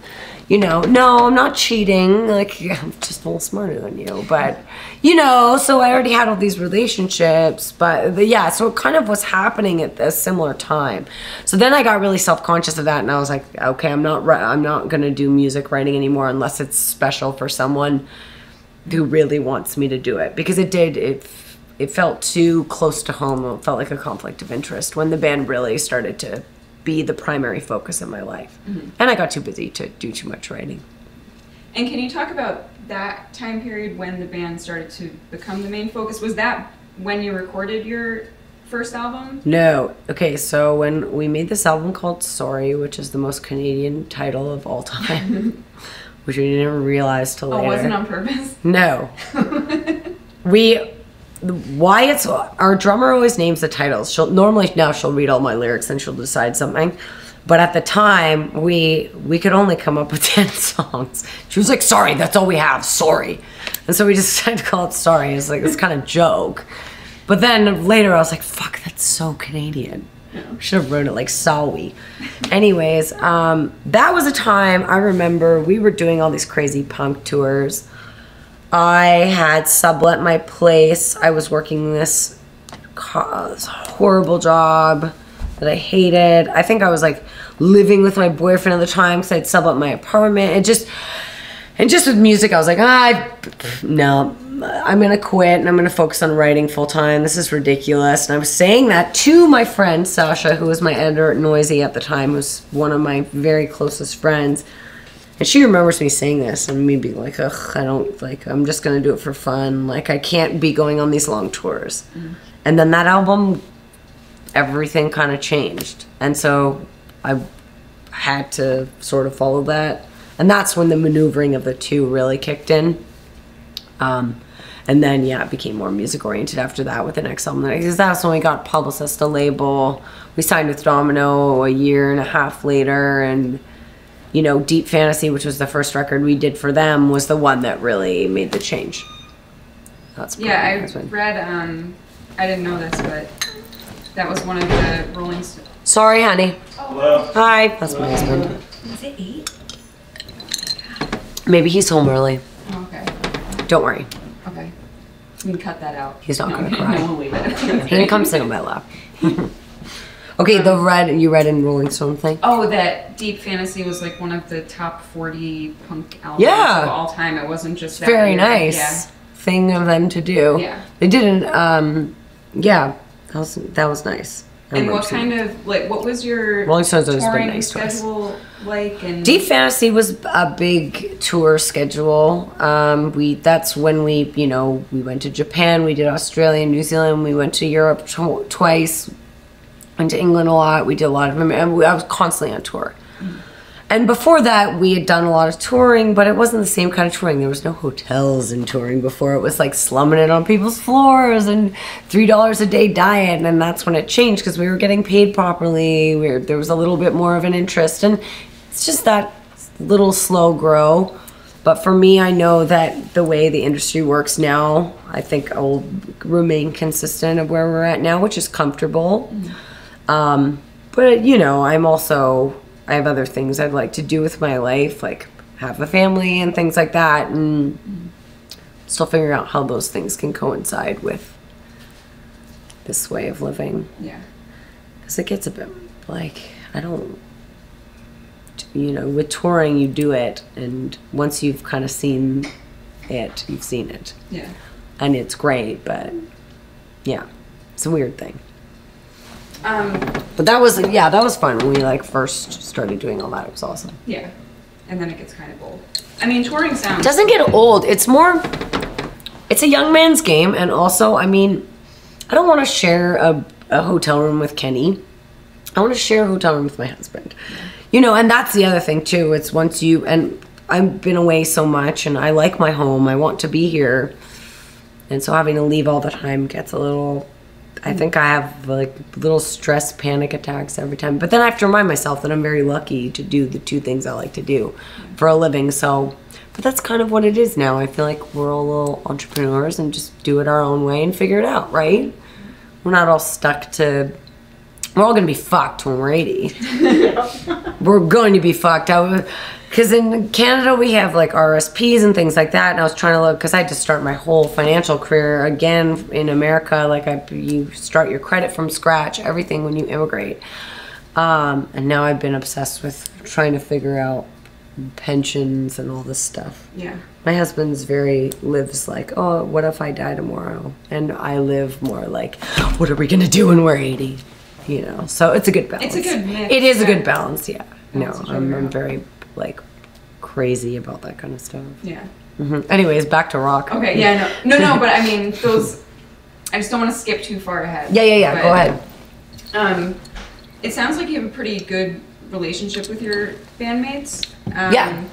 you know. No, I'm not cheating. Like I'm just a little smarter than you, but you know. So I already had all these relationships, but yeah. So it kind of was happening at a similar time. So then I got really self conscious of that, and I was like, "Okay, I'm not. I'm not gonna do music writing anymore unless it's special for someone." who really wants me to do it because it did it it felt too close to home. It felt like a conflict of interest when the band really started to be the primary focus of my life. Mm-hmm. And i got too busy to do too much writing. And can you talk about that time period when the band started to become the main focus? Was that when you recorded your first album? no. Okay so when we made this album called sorry which is the most canadian title of all time which we didn't realize till Oh, later. wasn't on purpose. no. We why it's our drummer always names the titles. She'll normally now she'll read all my lyrics and she'll decide something. But at the time we we could only come up with 10 songs. She was like sorry that's all we have sorry. And so we just decided to call it sorry. It's like this kind of joke. But then later i was like fuck that's so canadian. Should have wrote it like Sawi. Anyways, um, that was a time I remember we were doing all these crazy punk tours. I had sublet my place. I was working this, horrible job that I hated. I think I was like living with my boyfriend at the time because I'd sublet my apartment. It just, and just with music, I was like, ah, no, I'm gonna quit and I'm gonna focus on writing full time. This is ridiculous. And I was saying that to my friend Sasha, who was my editor at Noisey at the time, who's one of my very closest friends. And she remembers me saying this and me being like, ugh, I don't like, I'm just gonna do it for fun. Like, I can't be going on these long tours. And then that album, everything kind of changed. And so I had to sort of follow that. And that's when the maneuvering of the two really kicked in. Um, and then, yeah, it became more music oriented after that with the next album. Because that's when we got Publicist, a label. We signed with Domino a year and a half later. And, you know, Deep Fantasy, which was the first record we did for them, was the one that really made the change. That's Yeah, I husband. read. Um, I didn't know this, but that was one of the Rolling Stones. Sorry, honey. Hello. Hi. That's my husband. Is it eight? Maybe he's home early. Oh, okay. Don't worry. Okay. You can cut that out. He's not no, gonna cry. No, we'll leave it. He can come sit on my lap. okay, the red you read in Rolling Stone thing. Oh, that Deep Fantasy was like one of the top 40 punk albums Yeah. of all time. It wasn't just that Very year. nice Yeah. thing of them to do. Yeah. They didn't. Um, yeah, that was that was nice. And what kind of like what was your Rolling Stones has been touring nice to us. schedule like? And Deep Fantasy was a big tour schedule. Um, we that's when we you know we went to Japan, we did Australia, and New Zealand, we went to Europe tw- twice, went to England a lot. We did a lot of them, and I was constantly on tour. and before that, we had done a lot of touring, but it wasn't the same kind of touring. There was no hotels in touring before. It was like slumming it on people's floors and three dollars a day diet, and that's when it changed because we were getting paid properly. We were, there was a little bit more of an interest, and it's just that little slow grow. But for me, I know that the way the industry works now, I think I'll remain consistent of where we're at now, which is comfortable. Um, but you know, I'm also I have other things I'd like to do with my life, like have a family and things like that, and still figuring out how those things can coincide with this way of living. Yeah. Because it gets a bit like I don't, you know, with touring you do it, and once you've kind of seen it, you've seen it, Yeah. and it's great. But yeah, it's a weird thing. Um, But that was yeah, that was fun when we like first started doing all that. It was awesome. yeah. And then it gets kind of old. I mean, touring sounds. doesn't get old. It's more, it's a young man's game, and also, I mean, I don't want to share a, a hotel room with Kenny. I want to share a hotel room with my husband. You know, and that's the other thing too. It's once you and I've been away so much, and I like my home. I want to be here, and so having to leave all the time gets a little. I think I have like little stress panic attacks every time. But then I have to remind myself that I'm very lucky to do the two things I like to do for a living. So, but that's kind of what it is now. I feel like we're all little entrepreneurs and just do it our own way and figure it out, right? We're not all stuck to. We're all gonna be fucked when we're 80. we're going to be fucked. I because in Canada we have like RSPs and things like that, and I was trying to look because I had to start my whole financial career again in America. Like I, you start your credit from scratch, everything when you immigrate. Um, and now I've been obsessed with trying to figure out pensions and all this stuff. Yeah. My husband's very lives like, oh, what if I die tomorrow? And I live more like, what are we gonna do when we're eighty? You know, so it's a good balance. It's a good mix, It is a good balance. Yeah. No, I'm, I'm very like crazy about that kind of stuff. Yeah. hmm Anyways, back to rock. Okay. Yeah. No. No. No. But I mean, those. I just don't want to skip too far ahead. Yeah, yeah, yeah. But, Go ahead. Um, it sounds like you have a pretty good relationship with your bandmates. Um, Yeah.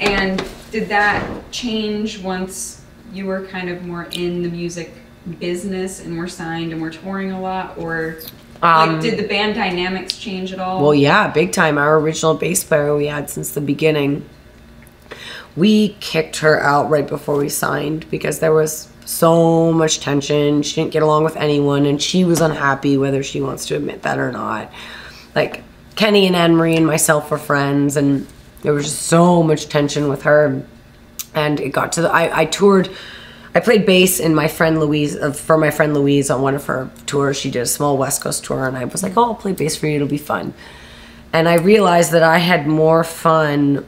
And did that change once you were kind of more in the music business and were signed and were touring a lot, or Um, like, did the band dynamics change at all? Well, yeah, big time. Our original bass player we had since the beginning. We kicked her out right before we signed because there was so much tension. She didn't get along with anyone and she was unhappy whether she wants to admit that or not. Like Kenny and Anne Marie and myself were friends and there was just so much tension with her. And it got to the I, I toured I played bass in my friend Louise uh, for my friend Louise on one of her tours. She did a small West Coast tour, and I was like, "Oh, I'll play bass for you. It'll be fun." And I realized that I had more fun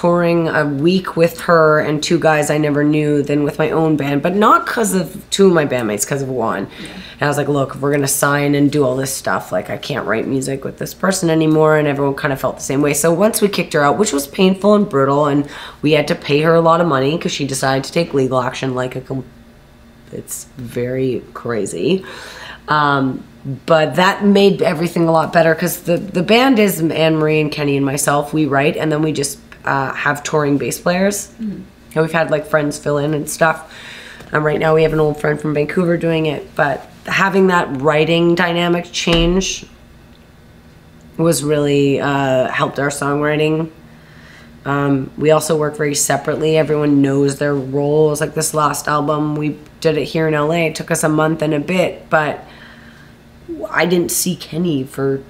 touring a week with her and two guys I never knew than with my own band, but not because of two of my bandmates, because of one. And I was like, "Look, if we're gonna sign and do all this stuff, like I can't write music with this person anymore." And everyone kind of felt the same way. So once we kicked her out, which was painful and brutal, and we had to pay her a lot of money because she decided to take legal action like a it's very crazy. Um, but that made everything a lot better because the, the band is Anne Marie and Kenny and myself. We write and then we just uh, have touring bass players. And we've had like friends fill in and stuff. Um, right now we have an old friend from Vancouver doing it, but having that writing dynamic change was really uh, helped our songwriting um, we also work very separately. Everyone knows their roles. Like this last album, we did it here in LA. It took us a month and a bit, but I didn't see Kenny for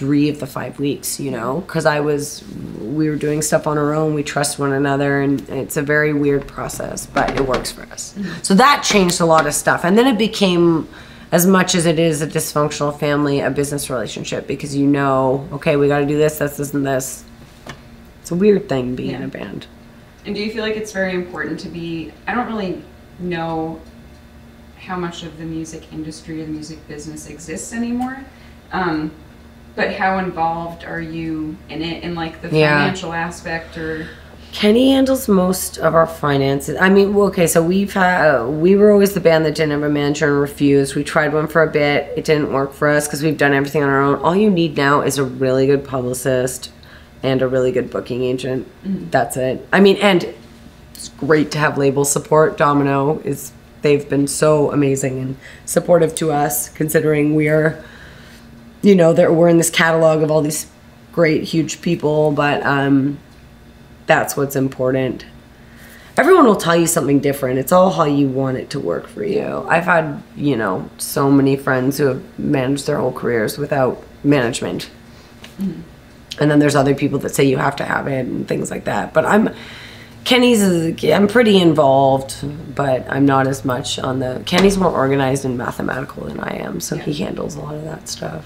three of the five weeks, you know, because I was, we were doing stuff on our own. We trust one another, and it's a very weird process, but it works for us. So that changed a lot of stuff. And then it became, as much as it is a dysfunctional family, a business relationship because you know, okay, we got to do this, this, this, and this. It's a weird thing being in a band. And do you feel like it's very important to be? I don't really know how much of the music industry or the music business exists anymore. Um, but how involved are you in it in like the Yeah. financial aspect or Kenny handles most of our finances. I mean, well, okay, so we've had we were always the band that didn't have a manager and refused. We tried one for a bit. It didn't work for us because we've done everything on our own. All you need now is a really good publicist and a really good booking agent. Mm-hmm. That's it. I mean, and it's great to have label support. Domino is they've been so amazing and supportive to us considering we are you know, that we're in this catalog of all these great huge people, but um that's what's important. Everyone will tell you something different. It's all how you want it to work for you. I've had, you know, so many friends who have managed their whole careers without management. And then there's other people that say you have to have it and things like that. But I'm Kenny's is I'm pretty involved, but I'm not as much on the Kenny's more organized and mathematical than I am, so he handles a lot of that stuff.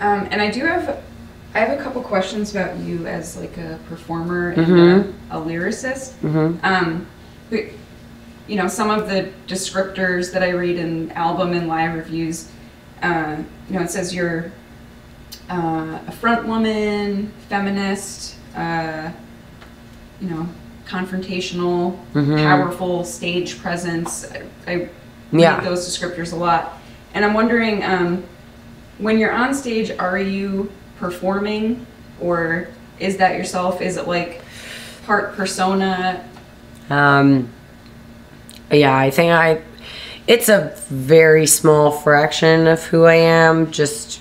Um, and I do have, I have a couple questions about you as like a performer and a, a lyricist. Um, but, you know, some of the descriptors that I read in album and live reviews, uh, you know, it says you're uh, a front woman, feminist, uh, you know, confrontational, powerful stage presence. I, I Yeah. read those descriptors a lot. And I'm wondering, um, when you're on stage, are you performing or is that yourself? Is it like part persona? Um, yeah, I think I. It's a very small fraction of who I am. Just,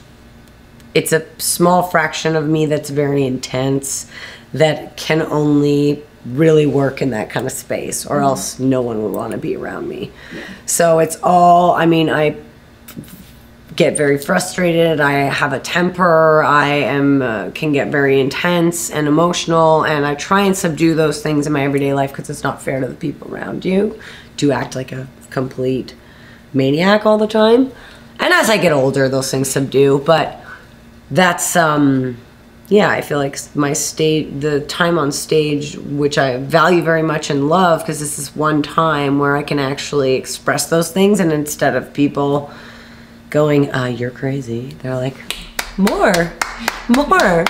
it's a small fraction of me that's very intense, that can only really work in that kind of space, or else no one would want to be around me. Yeah. So it's all. I mean, I get very frustrated. I have a temper. I am uh, can get very intense and emotional, and I try and subdue those things in my everyday life because it's not fair to the people around you to act like a complete maniac all the time. And as I get older, those things subdue. But that's um, yeah. I feel like my state, the time on stage, which I value very much and love, because this is one time where I can actually express those things, and instead of people going, uh, you're crazy. They're like, more, more.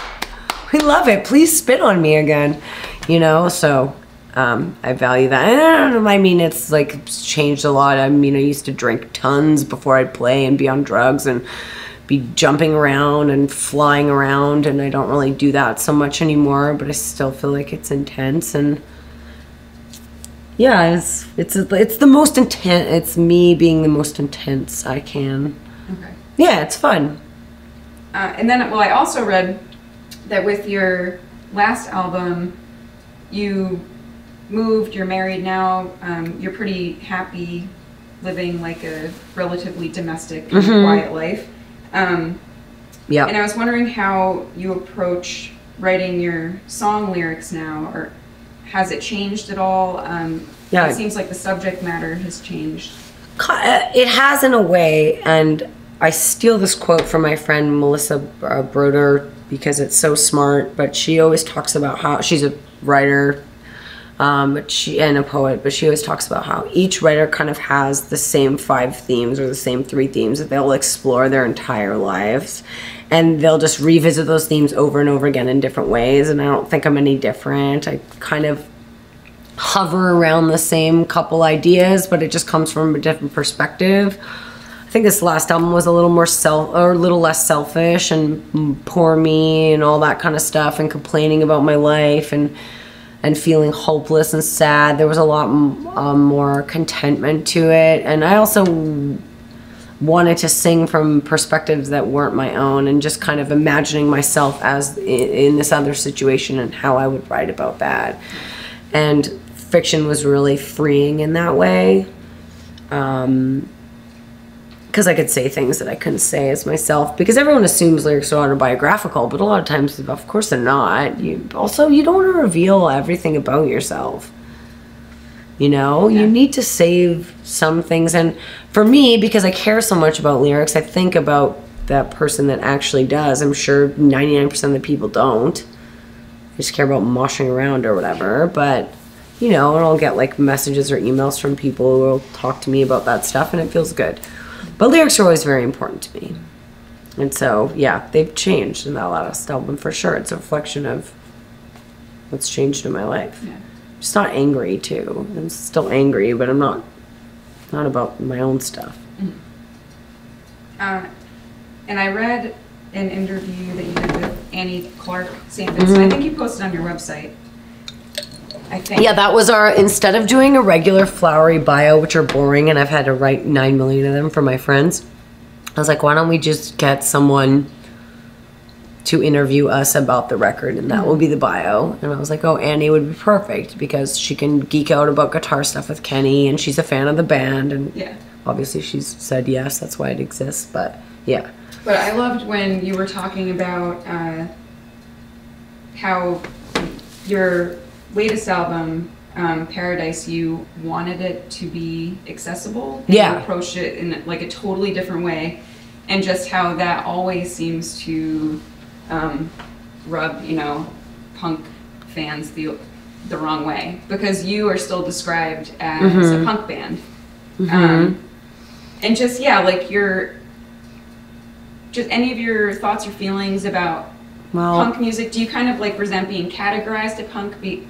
We love it. Please spit on me again. You know, so um, I value that. And I mean, it's like it's changed a lot. I mean, I used to drink tons before I'd play and be on drugs and be jumping around and flying around. And I don't really do that so much anymore, but I still feel like it's intense and yeah, it's it's it's the most intense. It's me being the most intense I can. Yeah, it's fun. Uh, and then, well, I also read that with your last album, you moved, you're married now, um, you're pretty happy living like a relatively domestic, and quiet life. Um, Yeah. and I was wondering how you approach writing your song lyrics now, or has it changed at all? Um, Yeah. It seems like the subject matter has changed. Uh, It has in a way, and I steal this quote from my friend Melissa uh, Broder because it's so smart. But she always talks about how she's a writer, um, but she and a poet. But she always talks about how each writer kind of has the same five themes or the same three themes that they'll explore their entire lives, and they'll just revisit those themes over and over again in different ways. And I don't think I'm any different. I kind of hover around the same couple ideas, but it just comes from a different perspective. I think this last album was a little more self or a little less selfish and poor me and all that kind of stuff and complaining about my life and and feeling hopeless and sad. There was a lot um, more contentment to it, and I also wanted to sing from perspectives that weren't my own and just kind of imagining myself as in, in this other situation and how I would write about that. And fiction was really freeing in that way. Um, because I could say things that I couldn't say as myself. Because everyone assumes lyrics are autobiographical, but a lot of times, of course, they're not. You also you don't want to reveal everything about yourself. You know, you need to save some things. And for me, because I care so much about lyrics, I think about that person that actually does. I'm sure 99% of the people don't. They just care about moshing around or whatever. But, you know, and I'll get like messages or emails from people who will talk to me about that stuff, and it feels good. But lyrics are always very important to me. And so, yeah, they've changed in that last album for sure. It's a reflection of what's changed in my life. Yeah. Just not angry too. I'm still angry, but I'm not not about my own stuff. Uh, and I read an interview that you did with Annie Clark Sampson. I think you posted on your website. I think. Yeah, that was our instead of doing a regular flowery bio, which are boring, and I've had to write nine million of them for my friends. I was like, why don't we just get someone to interview us about the record, and that will be the bio. And I was like, oh, Annie would be perfect because she can geek out about guitar stuff with Kenny, and she's a fan of the band, and Yeah. obviously she's said yes. That's why it exists. But yeah, But I loved when you were talking about uh, how your latest album, um, Paradise, you wanted it to be accessible. and Yeah. You approached it in like a totally different way, and just how that always seems to um, rub, you know, punk fans the the wrong way because you are still described as a punk band. Um, and just yeah, like your just any of your thoughts or feelings about well, punk music. Do you kind of like resent being categorized as punk be,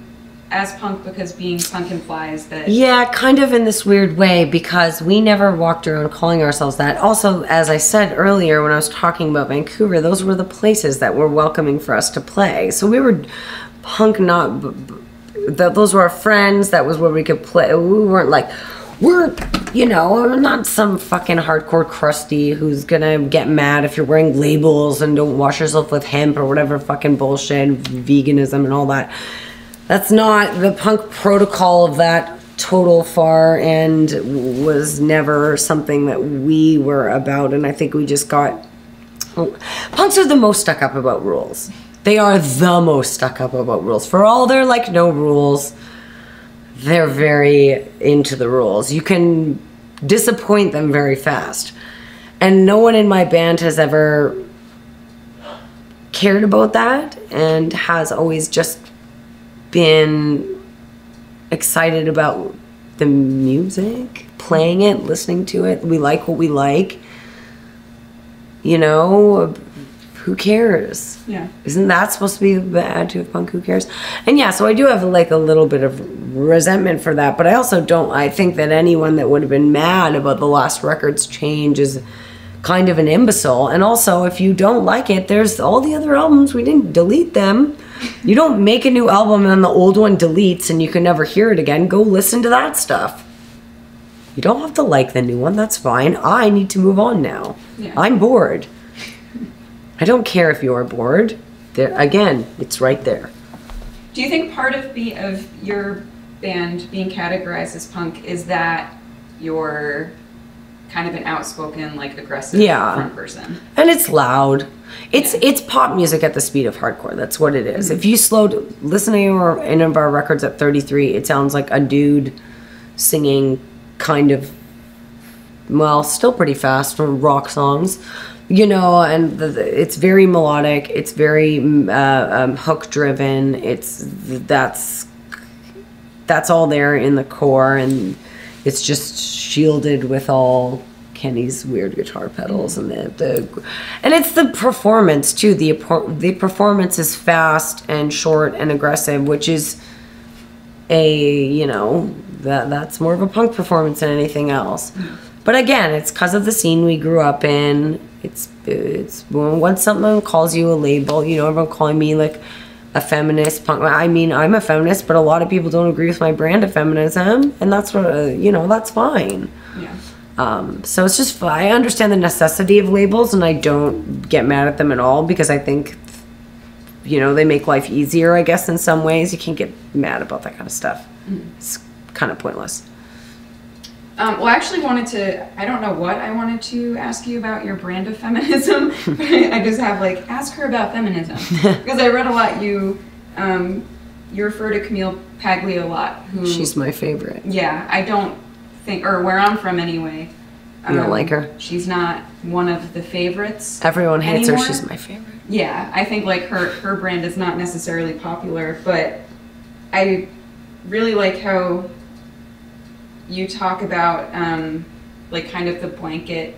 as punk because being punk implies that Yeah, kind of in this weird way because we never walked around calling ourselves that. Also, as I said earlier when I was talking about Vancouver, those were the places that were welcoming for us to play. So we were punk, not. b- b- th- Those were our friends. That was where we could play. We weren't like, we're, you know, not some fucking hardcore crusty who's gonna get mad if you're wearing labels and don't wash yourself with hemp or whatever fucking bullshit, veganism and all that. That's not the punk protocol of that total far end was never something that we were about and I think we just got punks are the most stuck up about rules. They are the most stuck up about rules. For all their like no rules, they're very into the rules. You can disappoint them very fast. And no one in my band has ever cared about that and has always just been excited about the music, playing it, listening to it. We like what we like. You know, who cares? yeah Isn't that supposed to be the attitude of punk? Who cares? And yeah, so I do have like a little bit of resentment for that, but I also don't. I think that anyone that would have been mad about the last record's change is kind of an imbecile. And also, if you don't like it, there's all the other albums. We didn't delete them. You don't make a new album and then the old one deletes and you can never hear it again. Go listen to that stuff. You don't have to like the new one. That's fine. I need to move on now. Yeah. I'm bored. I don't care if you're bored. There again, it's right there. Do you think part of be of your band being categorized as punk is that you're kind of an outspoken, like aggressive Yeah. front person? And it's loud. It's Yeah. it's pop music at the speed of hardcore. That's what it is. If you slowed listening to any of our records at 33, it sounds like a dude singing kind of well, still pretty fast for rock songs. You know, and the, the- it's very melodic. It's very uh, um, hook driven. It's that's that's all there in the core, and it's just shielded with all Kenny's weird guitar pedals and the, the and it's the performance too. The the performance is fast and short and aggressive, which is a you know that that's more of a punk performance than anything else. But again, it's because of the scene we grew up in. It's it's once someone calls you a label, you know, everyone calling me like a feminist punk. I mean, I'm a feminist, but a lot of people don't agree with my brand of feminism, and that's what uh, you know. That's fine. Yeah. Um, so it's just I understand the necessity of labels, and I don't get mad at them at all because I think, you know, they make life easier. I guess in some ways, you can't get mad about that kind of stuff. It's kind of pointless. Um, well, I actually wanted to, I don't know what I wanted to ask you about your brand of feminism, but I, I just have like, ask her about feminism. because I read a lot, you, um, you refer to Camille Paglia a lot, who, She's my favorite. yeah, I don't think, or where I'm from anyway. um, You don't like her? She's not one of the favorites. Everyone hates Anymore? her. She's my favorite. Yeah, I think like her her brand is not necessarily popular, but I really like how you talk about um, like kind of the blanket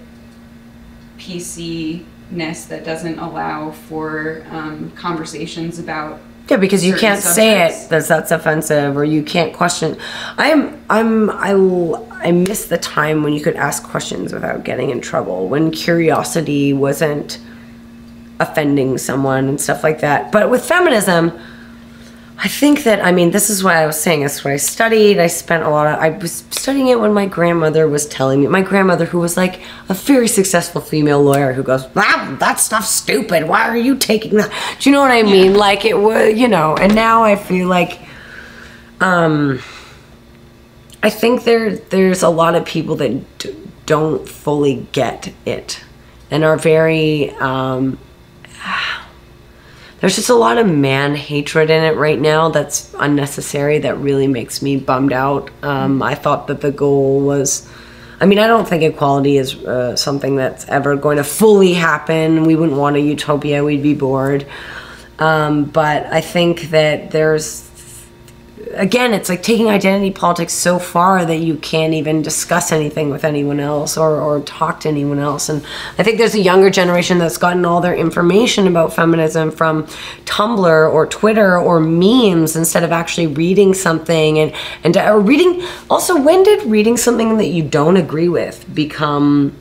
PC ness that doesn't allow for um, conversations about Yeah, because you can't say it that's that's offensive, or you can't question. I'm I'm I I miss the time when you could ask questions without getting in trouble. When curiosity wasn't offending someone and stuff like that. But with feminism, I think that I mean this is what I was saying. This is what I studied. I spent a lot of. I was studying it when my grandmother was telling me. My grandmother, who was like a very successful female lawyer, who goes, "Ah, that stuff's stupid. Why are you taking that?" Do you know what I mean? Like it was, you know. And now I feel like, um, I think there there's a lot of people that d- don't fully get it, and are very um, there's just a lot of man hatred in it right now that's unnecessary that really makes me bummed out. Um, i thought that the goal was i mean i don't think equality is uh, something that's ever going to fully happen. We wouldn't want a utopia. We'd be bored. Um, but i think that there's again, it's like taking identity politics so far that you can't even discuss anything with anyone else or, or talk to anyone else. And I think there's a younger generation that's gotten all their information about feminism from Tumblr or Twitter or memes instead of actually reading something and, and or reading. Also, when did reading something that you don't agree with become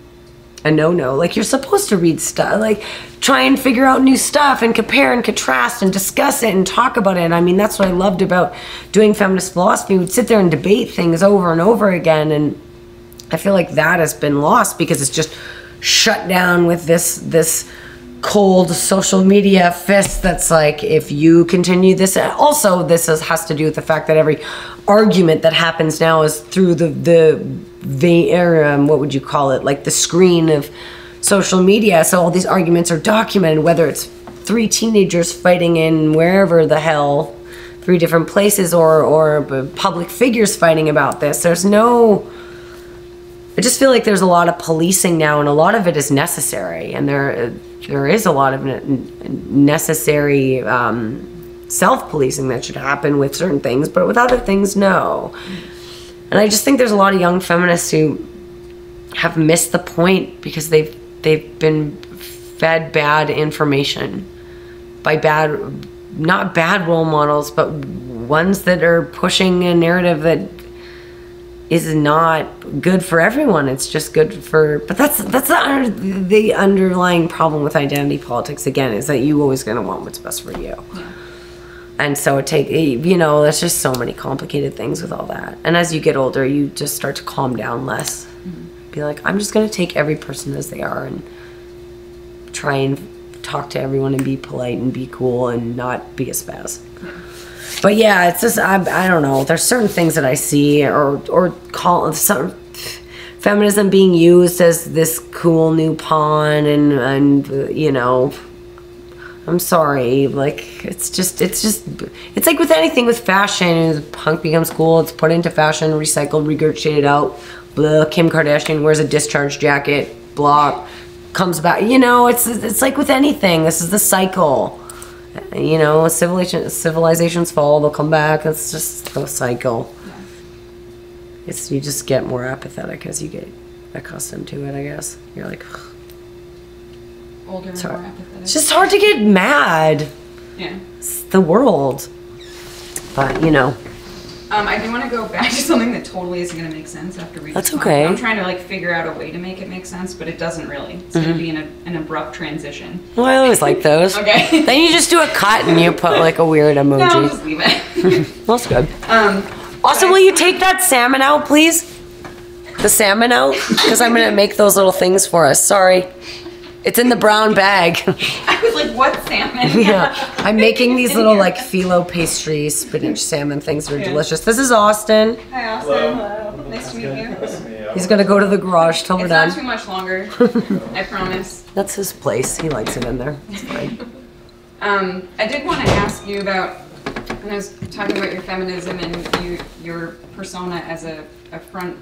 a no-no. Like you're supposed to read stuff, like try and figure out new stuff and compare and contrast and discuss it and talk about it. I mean, that's what I loved about doing feminist philosophy. We'd sit there and debate things over and over again, and I feel like that has been lost because it's just shut down with this this cold social media fist that's like if you continue this also this is, has to do with the fact that every argument that happens now is through the the the um, what would you call it? Like the screen of social media. So all these arguments are documented whether it's three teenagers fighting in wherever the hell three different places or or public figures fighting about this. There's no I just feel like there's a lot of policing now, and a lot of it is necessary, and there there is a lot of necessary um, self policing that should happen with certain things, but with other things, no. And I just think there's a lot of young feminists who have missed the point because they've they've been fed bad information by bad not bad role models but ones that are pushing a narrative that is not good for everyone. It's just good for, but that's that's the, the underlying problem with identity politics. Again, is that you always going to want what's best for you. Yeah. And so it take you know there's just so many complicated things with all that. And as you get older, you just start to calm down less. Mm-hmm. Be like, I'm just going to take every person as they are and try and talk to everyone and be polite and be cool and not be a spaz. Yeah but yeah, it's just I, I don't know. There's certain things that I see or or call some feminism being used as this cool new pawn and and you know I'm sorry. Like it's just it's just it's like with anything with fashion punk becomes cool. It's put into fashion recycled regurgitated out. Blah Kim Kardashian wears a discharge jacket blah comes back. You know it's it's like with anything. This is the cycle you know, civilization, civilizations fall, they'll come back. It's just the cycle. Yeah. It's you just get more apathetic as you get accustomed to it. I guess you're like Ugh. older, it's more apathetic. It's just hard to get mad. Yeah, it's the world. But you know, um, I do want to go back to something that totally isn't going to make sense after we. That's okay. I'm trying to like figure out a way to make it make sense, but it doesn't really. It's mm-hmm. going to be an, an abrupt transition. Well, I always like those. okay. then you just do a cut and you put like a weird emoji. No, I'll just leave it. That's good. Um, also, will you take that salmon out, please? The salmon out, because I'm going to make those little things for us. Sorry. It's in the brown bag. I was like, what salmon? yeah. I'm making these little like phyllo pastry spinach salmon things that are delicious. This is Austin. Hi, Austin. Hello. Hello. Nice to meet you. He's gonna go to the garage till we're done. It's not too much longer. I promise. That's his place. He likes it in there. It's fine. Um, I did want to ask you about when I was talking about your feminism and you, your persona as a, a front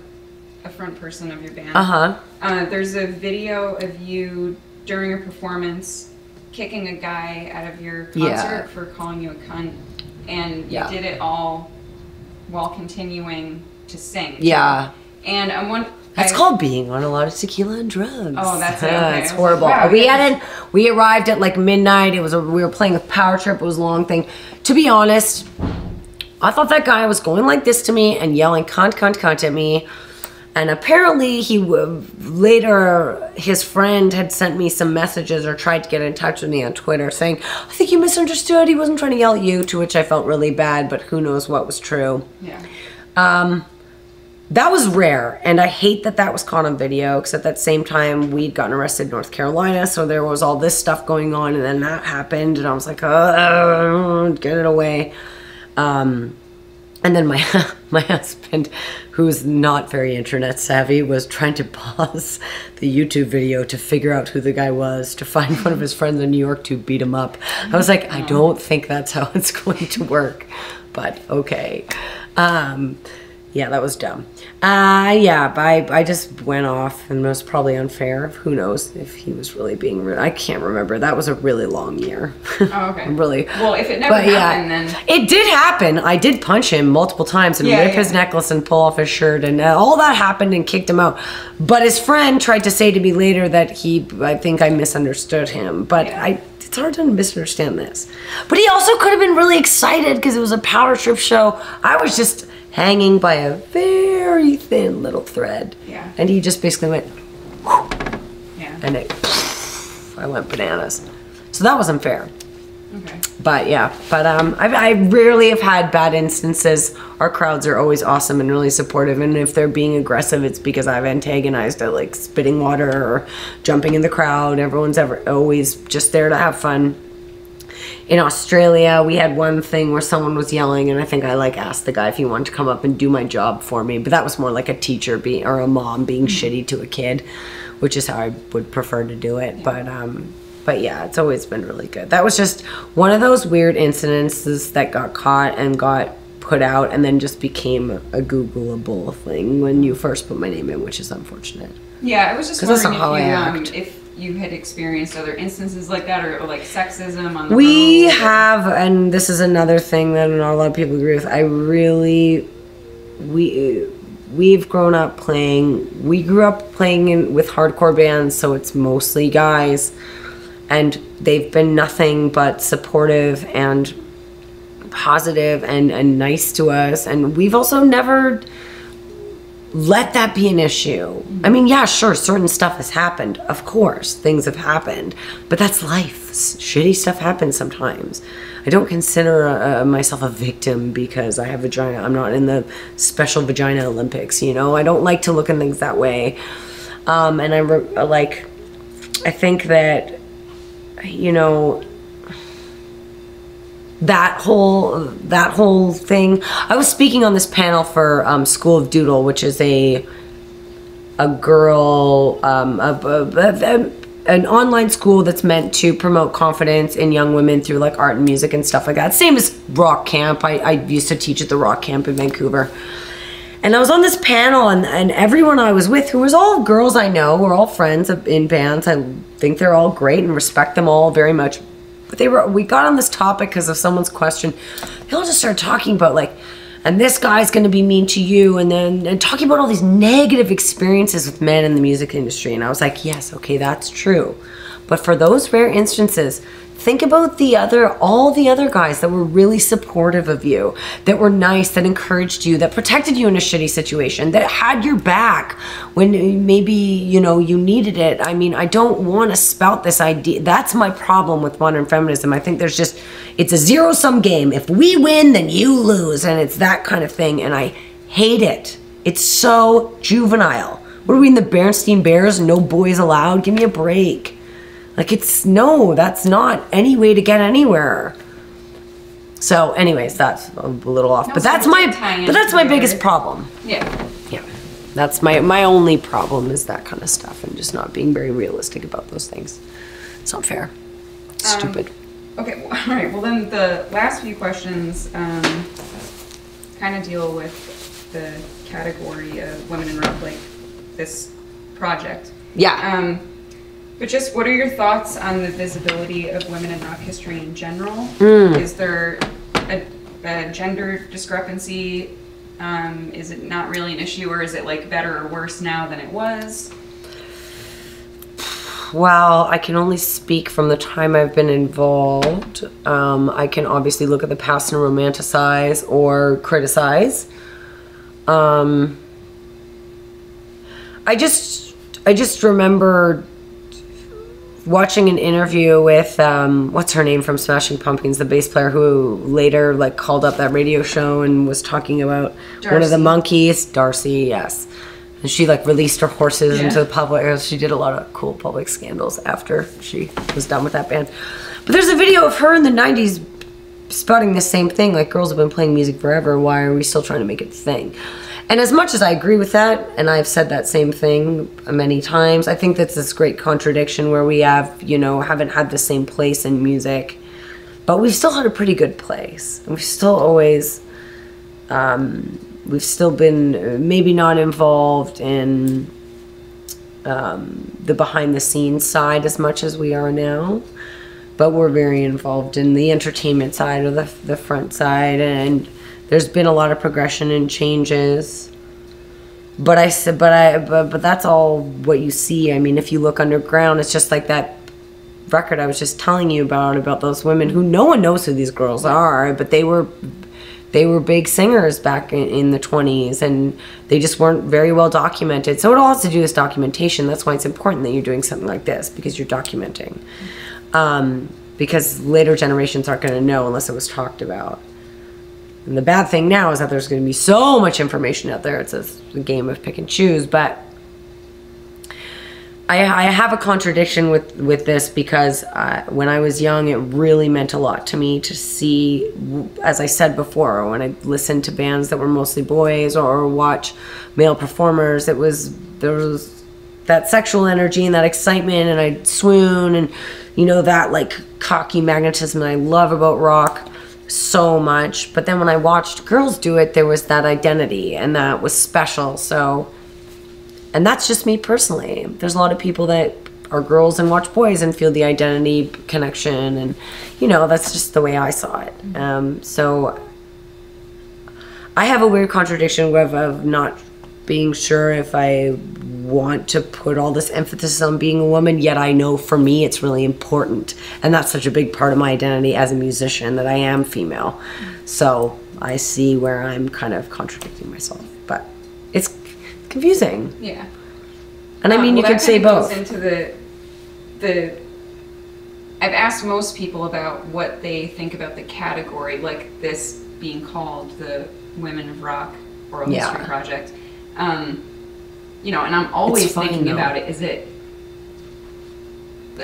a front person of your band. Uh-huh. Uh, there's a video of you during a performance kicking a guy out of your concert yeah. for calling you a cunt, and you yeah. did it all while continuing to sing. Yeah. And I'm one. That's I, called being on a lot of tequila and drugs. Oh, that's it. Okay. it's horrible. Like, wow, we hadn't. We arrived at like midnight. It was a. We were playing with Power Trip. It was a long thing. To be honest, I thought that guy was going like this to me and yelling "cunt, cunt, cunt" at me And apparently, he w- later his friend had sent me some messages or tried to get in touch with me on Twitter saying, "I think you misunderstood. He wasn't trying to yell at you." To which I felt really bad, but who knows what was true. Yeah. Um, that was rare, and I hate that that was caught on video. Because at that same time, we'd gotten arrested in North Carolina, so there was all this stuff going on, and then that happened, and I was like, "Oh, get it away." Um, and then my my husband, who's not very internet savvy, was trying to pause the YouTube video to figure out who the guy was, to find one of his friends in New York to beat him up. I was like, I don't think that's how it's going to work, but okay. Um, yeah, that was dumb. Uh, yeah, but I, I just went off and was probably unfair. Who knows if he was really being rude. I can't remember. That was a really long year. Oh, okay. really. Well, if it never But yeah, happened, then it did happen. I did punch him multiple times and Yeah, rip yeah. his necklace and pull off his shirt, and uh, all that happened and kicked him out. But his friend tried to say to me later that he, I think I misunderstood him. But Yeah. I, it's hard to misunderstand this. But he also could have been really excited because it was a power trip show. I was just hanging by a very thin little thread. Yeah. And he just basically went, yeah. and it, I went bananas. So that was unfair. Okay. But yeah, but um, I, I rarely have had bad instances. Our crowds are always awesome and really supportive. And if they're being aggressive, it's because I've antagonized it, like spitting water or jumping in the crowd. Everyone's ever always just there to have fun. In Australia, we had one thing where someone was yelling, and I think I like asked the guy if he wanted to come up and do my job for me. But that was more like a teacher being or a mom being shitty to a kid, which is how I would prefer to do it. But um, but yeah, it's always been really good. That was just one of those weird incidences that got caught and got put out, and then just became a Googleable thing when you first put my name in, which is unfortunate. Yeah, I was just 'Cause that's not you, how I um, if you had experienced other instances like that, or, or like sexism on the We road. have, and this is another thing that not a lot of people agree with. I really, we, we've grown up playing. We grew up playing in, with hardcore bands, so it's mostly guys, and they've been nothing but supportive and positive and and nice to us. And we've also never let that be an issue. I mean, yeah, sure, certain stuff has happened. Of course, things have happened, but that's life. Shitty stuff happens sometimes. I don't consider uh, myself a victim because I have vagina. I'm not in the special vagina Olympics, you know? I don't like to look at things that way. Um, and I re- like, I think that, you know, that whole that whole thing. I was speaking on this panel for um, School of Doodle, which is a a girl um, a, a- a- an online school that's meant to promote confidence in young women through like art and music and stuff like that. Same as Rock Camp. I, I used to teach at the Rock Camp in Vancouver. And I was on this panel, and, and everyone I was with, who was all girls I know, we're all friends in bands. I think they're all great and respect them all very much. But they were, we got on this topic because of someone's question. They all just started talking about like, and this guy's going to be mean to you, and then and talking about all these negative experiences with men in the music industry. And I was like, yes, okay, that's true. But for those rare instances, think about the other all the other guys that were really supportive of you that were nice that encouraged you that protected you in a shitty situation that had your back when maybe you know you needed it i mean i don't want to spout this idea that's my problem with modern feminism i think there's just it's a zero sum game if we win then you lose and it's that kind of thing and i hate it it's so juvenile what are we in the Bernstein Bears? No boys allowed? Give me a break. Like it's no, that's not any way to get anywhere. So, anyways, that's a little off, but so that's my but that's my biggest problem. Yeah. Yeah, that's my my only problem is that kind of stuff and just not being very realistic about those things. It's not fair. It's Um, stupid. Okay, well, all right. Well, then the last few questions um, kind of deal with the category of women in rock, like this project. Yeah. Um, but just what are your thoughts on the visibility of women in rock history in general? Mm. Is there a, a gender discrepancy? Um, is it not really an issue, or is it like better or worse now than it was? Well, I can only speak from the time I've been involved. Um, I can obviously look at the past and romanticize or criticize. Um, I just I just remember watching an interview with um, what's her name from Smashing Pumpkins, the bass player who later like called up that radio show and was talking about one of the monkeys, D'arcy, yes. And she like released her horses Yeah. into the public. She did a lot of cool public scandals after she was done with that band. But there's a video of her in the '90s spouting the same thing. Like girls have been playing music forever. Why are we still trying to make it a thing? And as much as I agree with that, and I've said that same thing many times, I think that's this great contradiction where we have, you know, haven't had the same place in music, but we've still had a pretty good place. And we've still always, um, we've still been uh, maybe not involved in um, the behind the scenes side as much as we are now but we're very involved in the entertainment side or the, the front side and there's been a lot of progression and changes. But i said but i but, but that's all what you see. I mean if you look underground it's just like that record i was just telling you about about those women who no one knows who these girls are but they were they were big singers back in, in the 20s and they just weren't very well documented. So it all has to do with documentation. That's why it's important that you're doing something like this because you're documenting. Um, because later generations aren't going to know unless it was talked about and the bad thing now is that there's going to be so much information out there. It's a, game of pick and choose but I, I have a contradiction with, with this because uh, when I was young, it really meant a lot to me to see, as I said before, when I listened to bands that were mostly boys or watch male performers, it was there was that sexual energy and that excitement, and I'd swoon, and you know that like cocky magnetism that I love about rock so much. But then when I watched girls do it, there was that identity, and that was special. So and that's just me personally. There's a lot of people that are girls and watch boys and feel the identity connection, and you know that's just the way I saw it. Um, so I have a weird contradiction of, of not being sure if I want to put all this emphasis on being a woman, yet I know for me it's really important, and that's such a big part of my identity as a musician that I am female. So I see where I'm kind of contradicting myself, but it's confusing. Yeah. And I Um, mean, you well, could that say both. Into the, the, I've asked most people about what they think about the category, like this being called the Women of Rock Oral Yeah. History Project. Um, you know, and I'm always fine, thinking though. about it. Is it,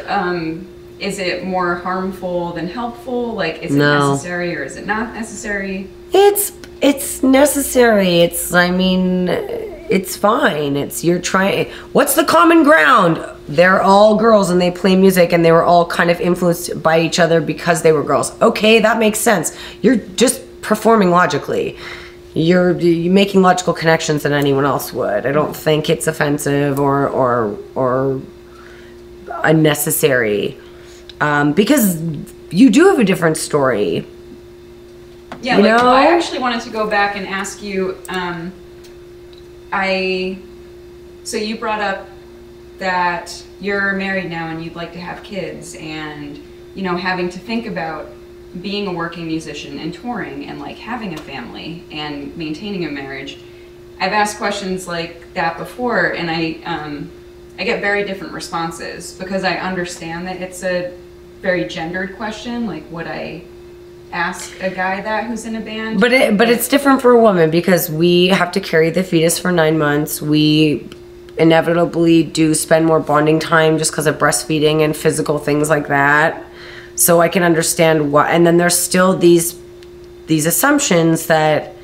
um, is it more harmful than helpful? Like, is it necessary or is it not necessary? It's it's necessary. It's I mean, it's fine. It's you're trying. What's the common ground? They're all girls and they play music and they were all kind of influenced by each other because they were girls. Okay, that makes sense. You're just performing logically. You're, you're making logical connections than anyone else would. I don't think it's offensive or or or unnecessary um, because you do have a different story. Yeah, You like know? I actually wanted to go back and ask you. Um, I so you brought up that you're married now and you'd like to have kids, and you know having to think about being a working musician and touring and like having a family and maintaining a marriage. I've asked questions like that before, and I um, I get very different responses because I understand that it's a very gendered question. Like, would I ask a guy that who's in a band? But it, but it's different for a woman because we have to carry the fetus for nine months. We inevitably do spend more bonding time just because of breastfeeding and physical things like that. So I can understand why. And then there's still these these assumptions that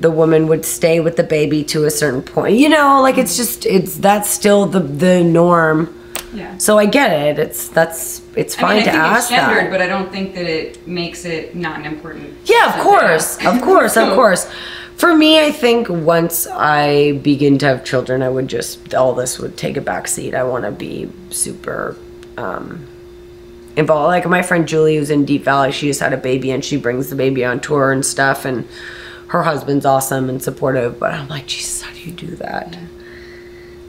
the woman would stay with the baby to a certain point. You know, like it's just it's that's still the the norm. yeah. So I get it. It's that's it's fine I mean, I to think ask it's gendered, that. but I don't think that it makes it not an important. Yeah, of course, of course, of course. For me, I think once I begin to have children, I would just all this would take a back seat. I want to be super um, involved. Like my friend Julie, who's in Deap Vally, she just had a baby and she brings the baby on tour and stuff. And her husband's awesome and supportive. But I'm like, Jesus, how do you do that?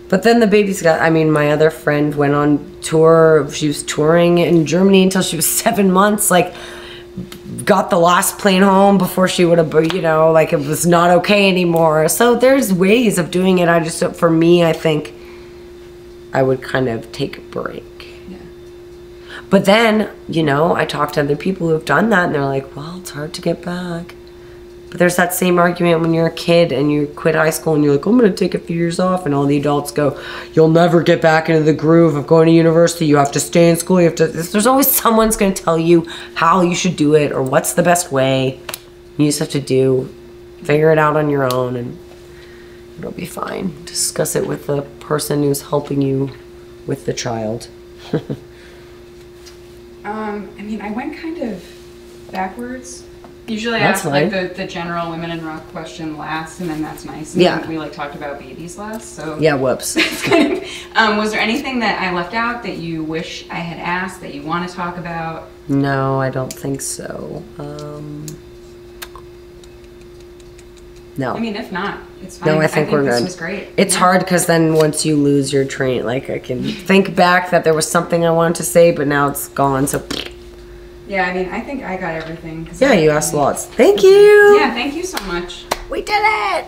But then the baby's got. I mean, my other friend went on tour. She was touring in Germany until she was seven months. Like, got the last plane home before she would have, you know, like it was not okay anymore. So there's ways of doing it. I just, for me, I think I would kind of take a break. But then, you know, I talk to other people who have done that and they're like, well, it's hard to get back. But there's that same argument when you're a kid and you quit high school and you're like, I'm going to take a few years off. And all the adults go, You'll never get back into the groove of going to university. You have to stay in school. You have to. There's always someone's going to tell you how you should do it or what's the best way. You just have to do, figure it out on your own and it'll be fine. Discuss it with the person who's helping you with the child. Um, I mean, I went kind of backwards. Usually I That's ask like fine. the, the general women in rock question last, and then that's nice. And Yeah. then we like talked about babies last, so Yeah, whoops. um, was there anything that I left out that you wish I had asked that you want to talk about? No, I don't think so. Um, no. I mean, if not, it's fine. No, I think we're this good. was great. It's Yeah. hard because then once you lose your train, like I can think back that there was something I wanted to say, but now it's gone. So Yeah, I mean, I think I got everything. yeah, I- you asked lots. Thank you. Yeah, thank you so much. We did it.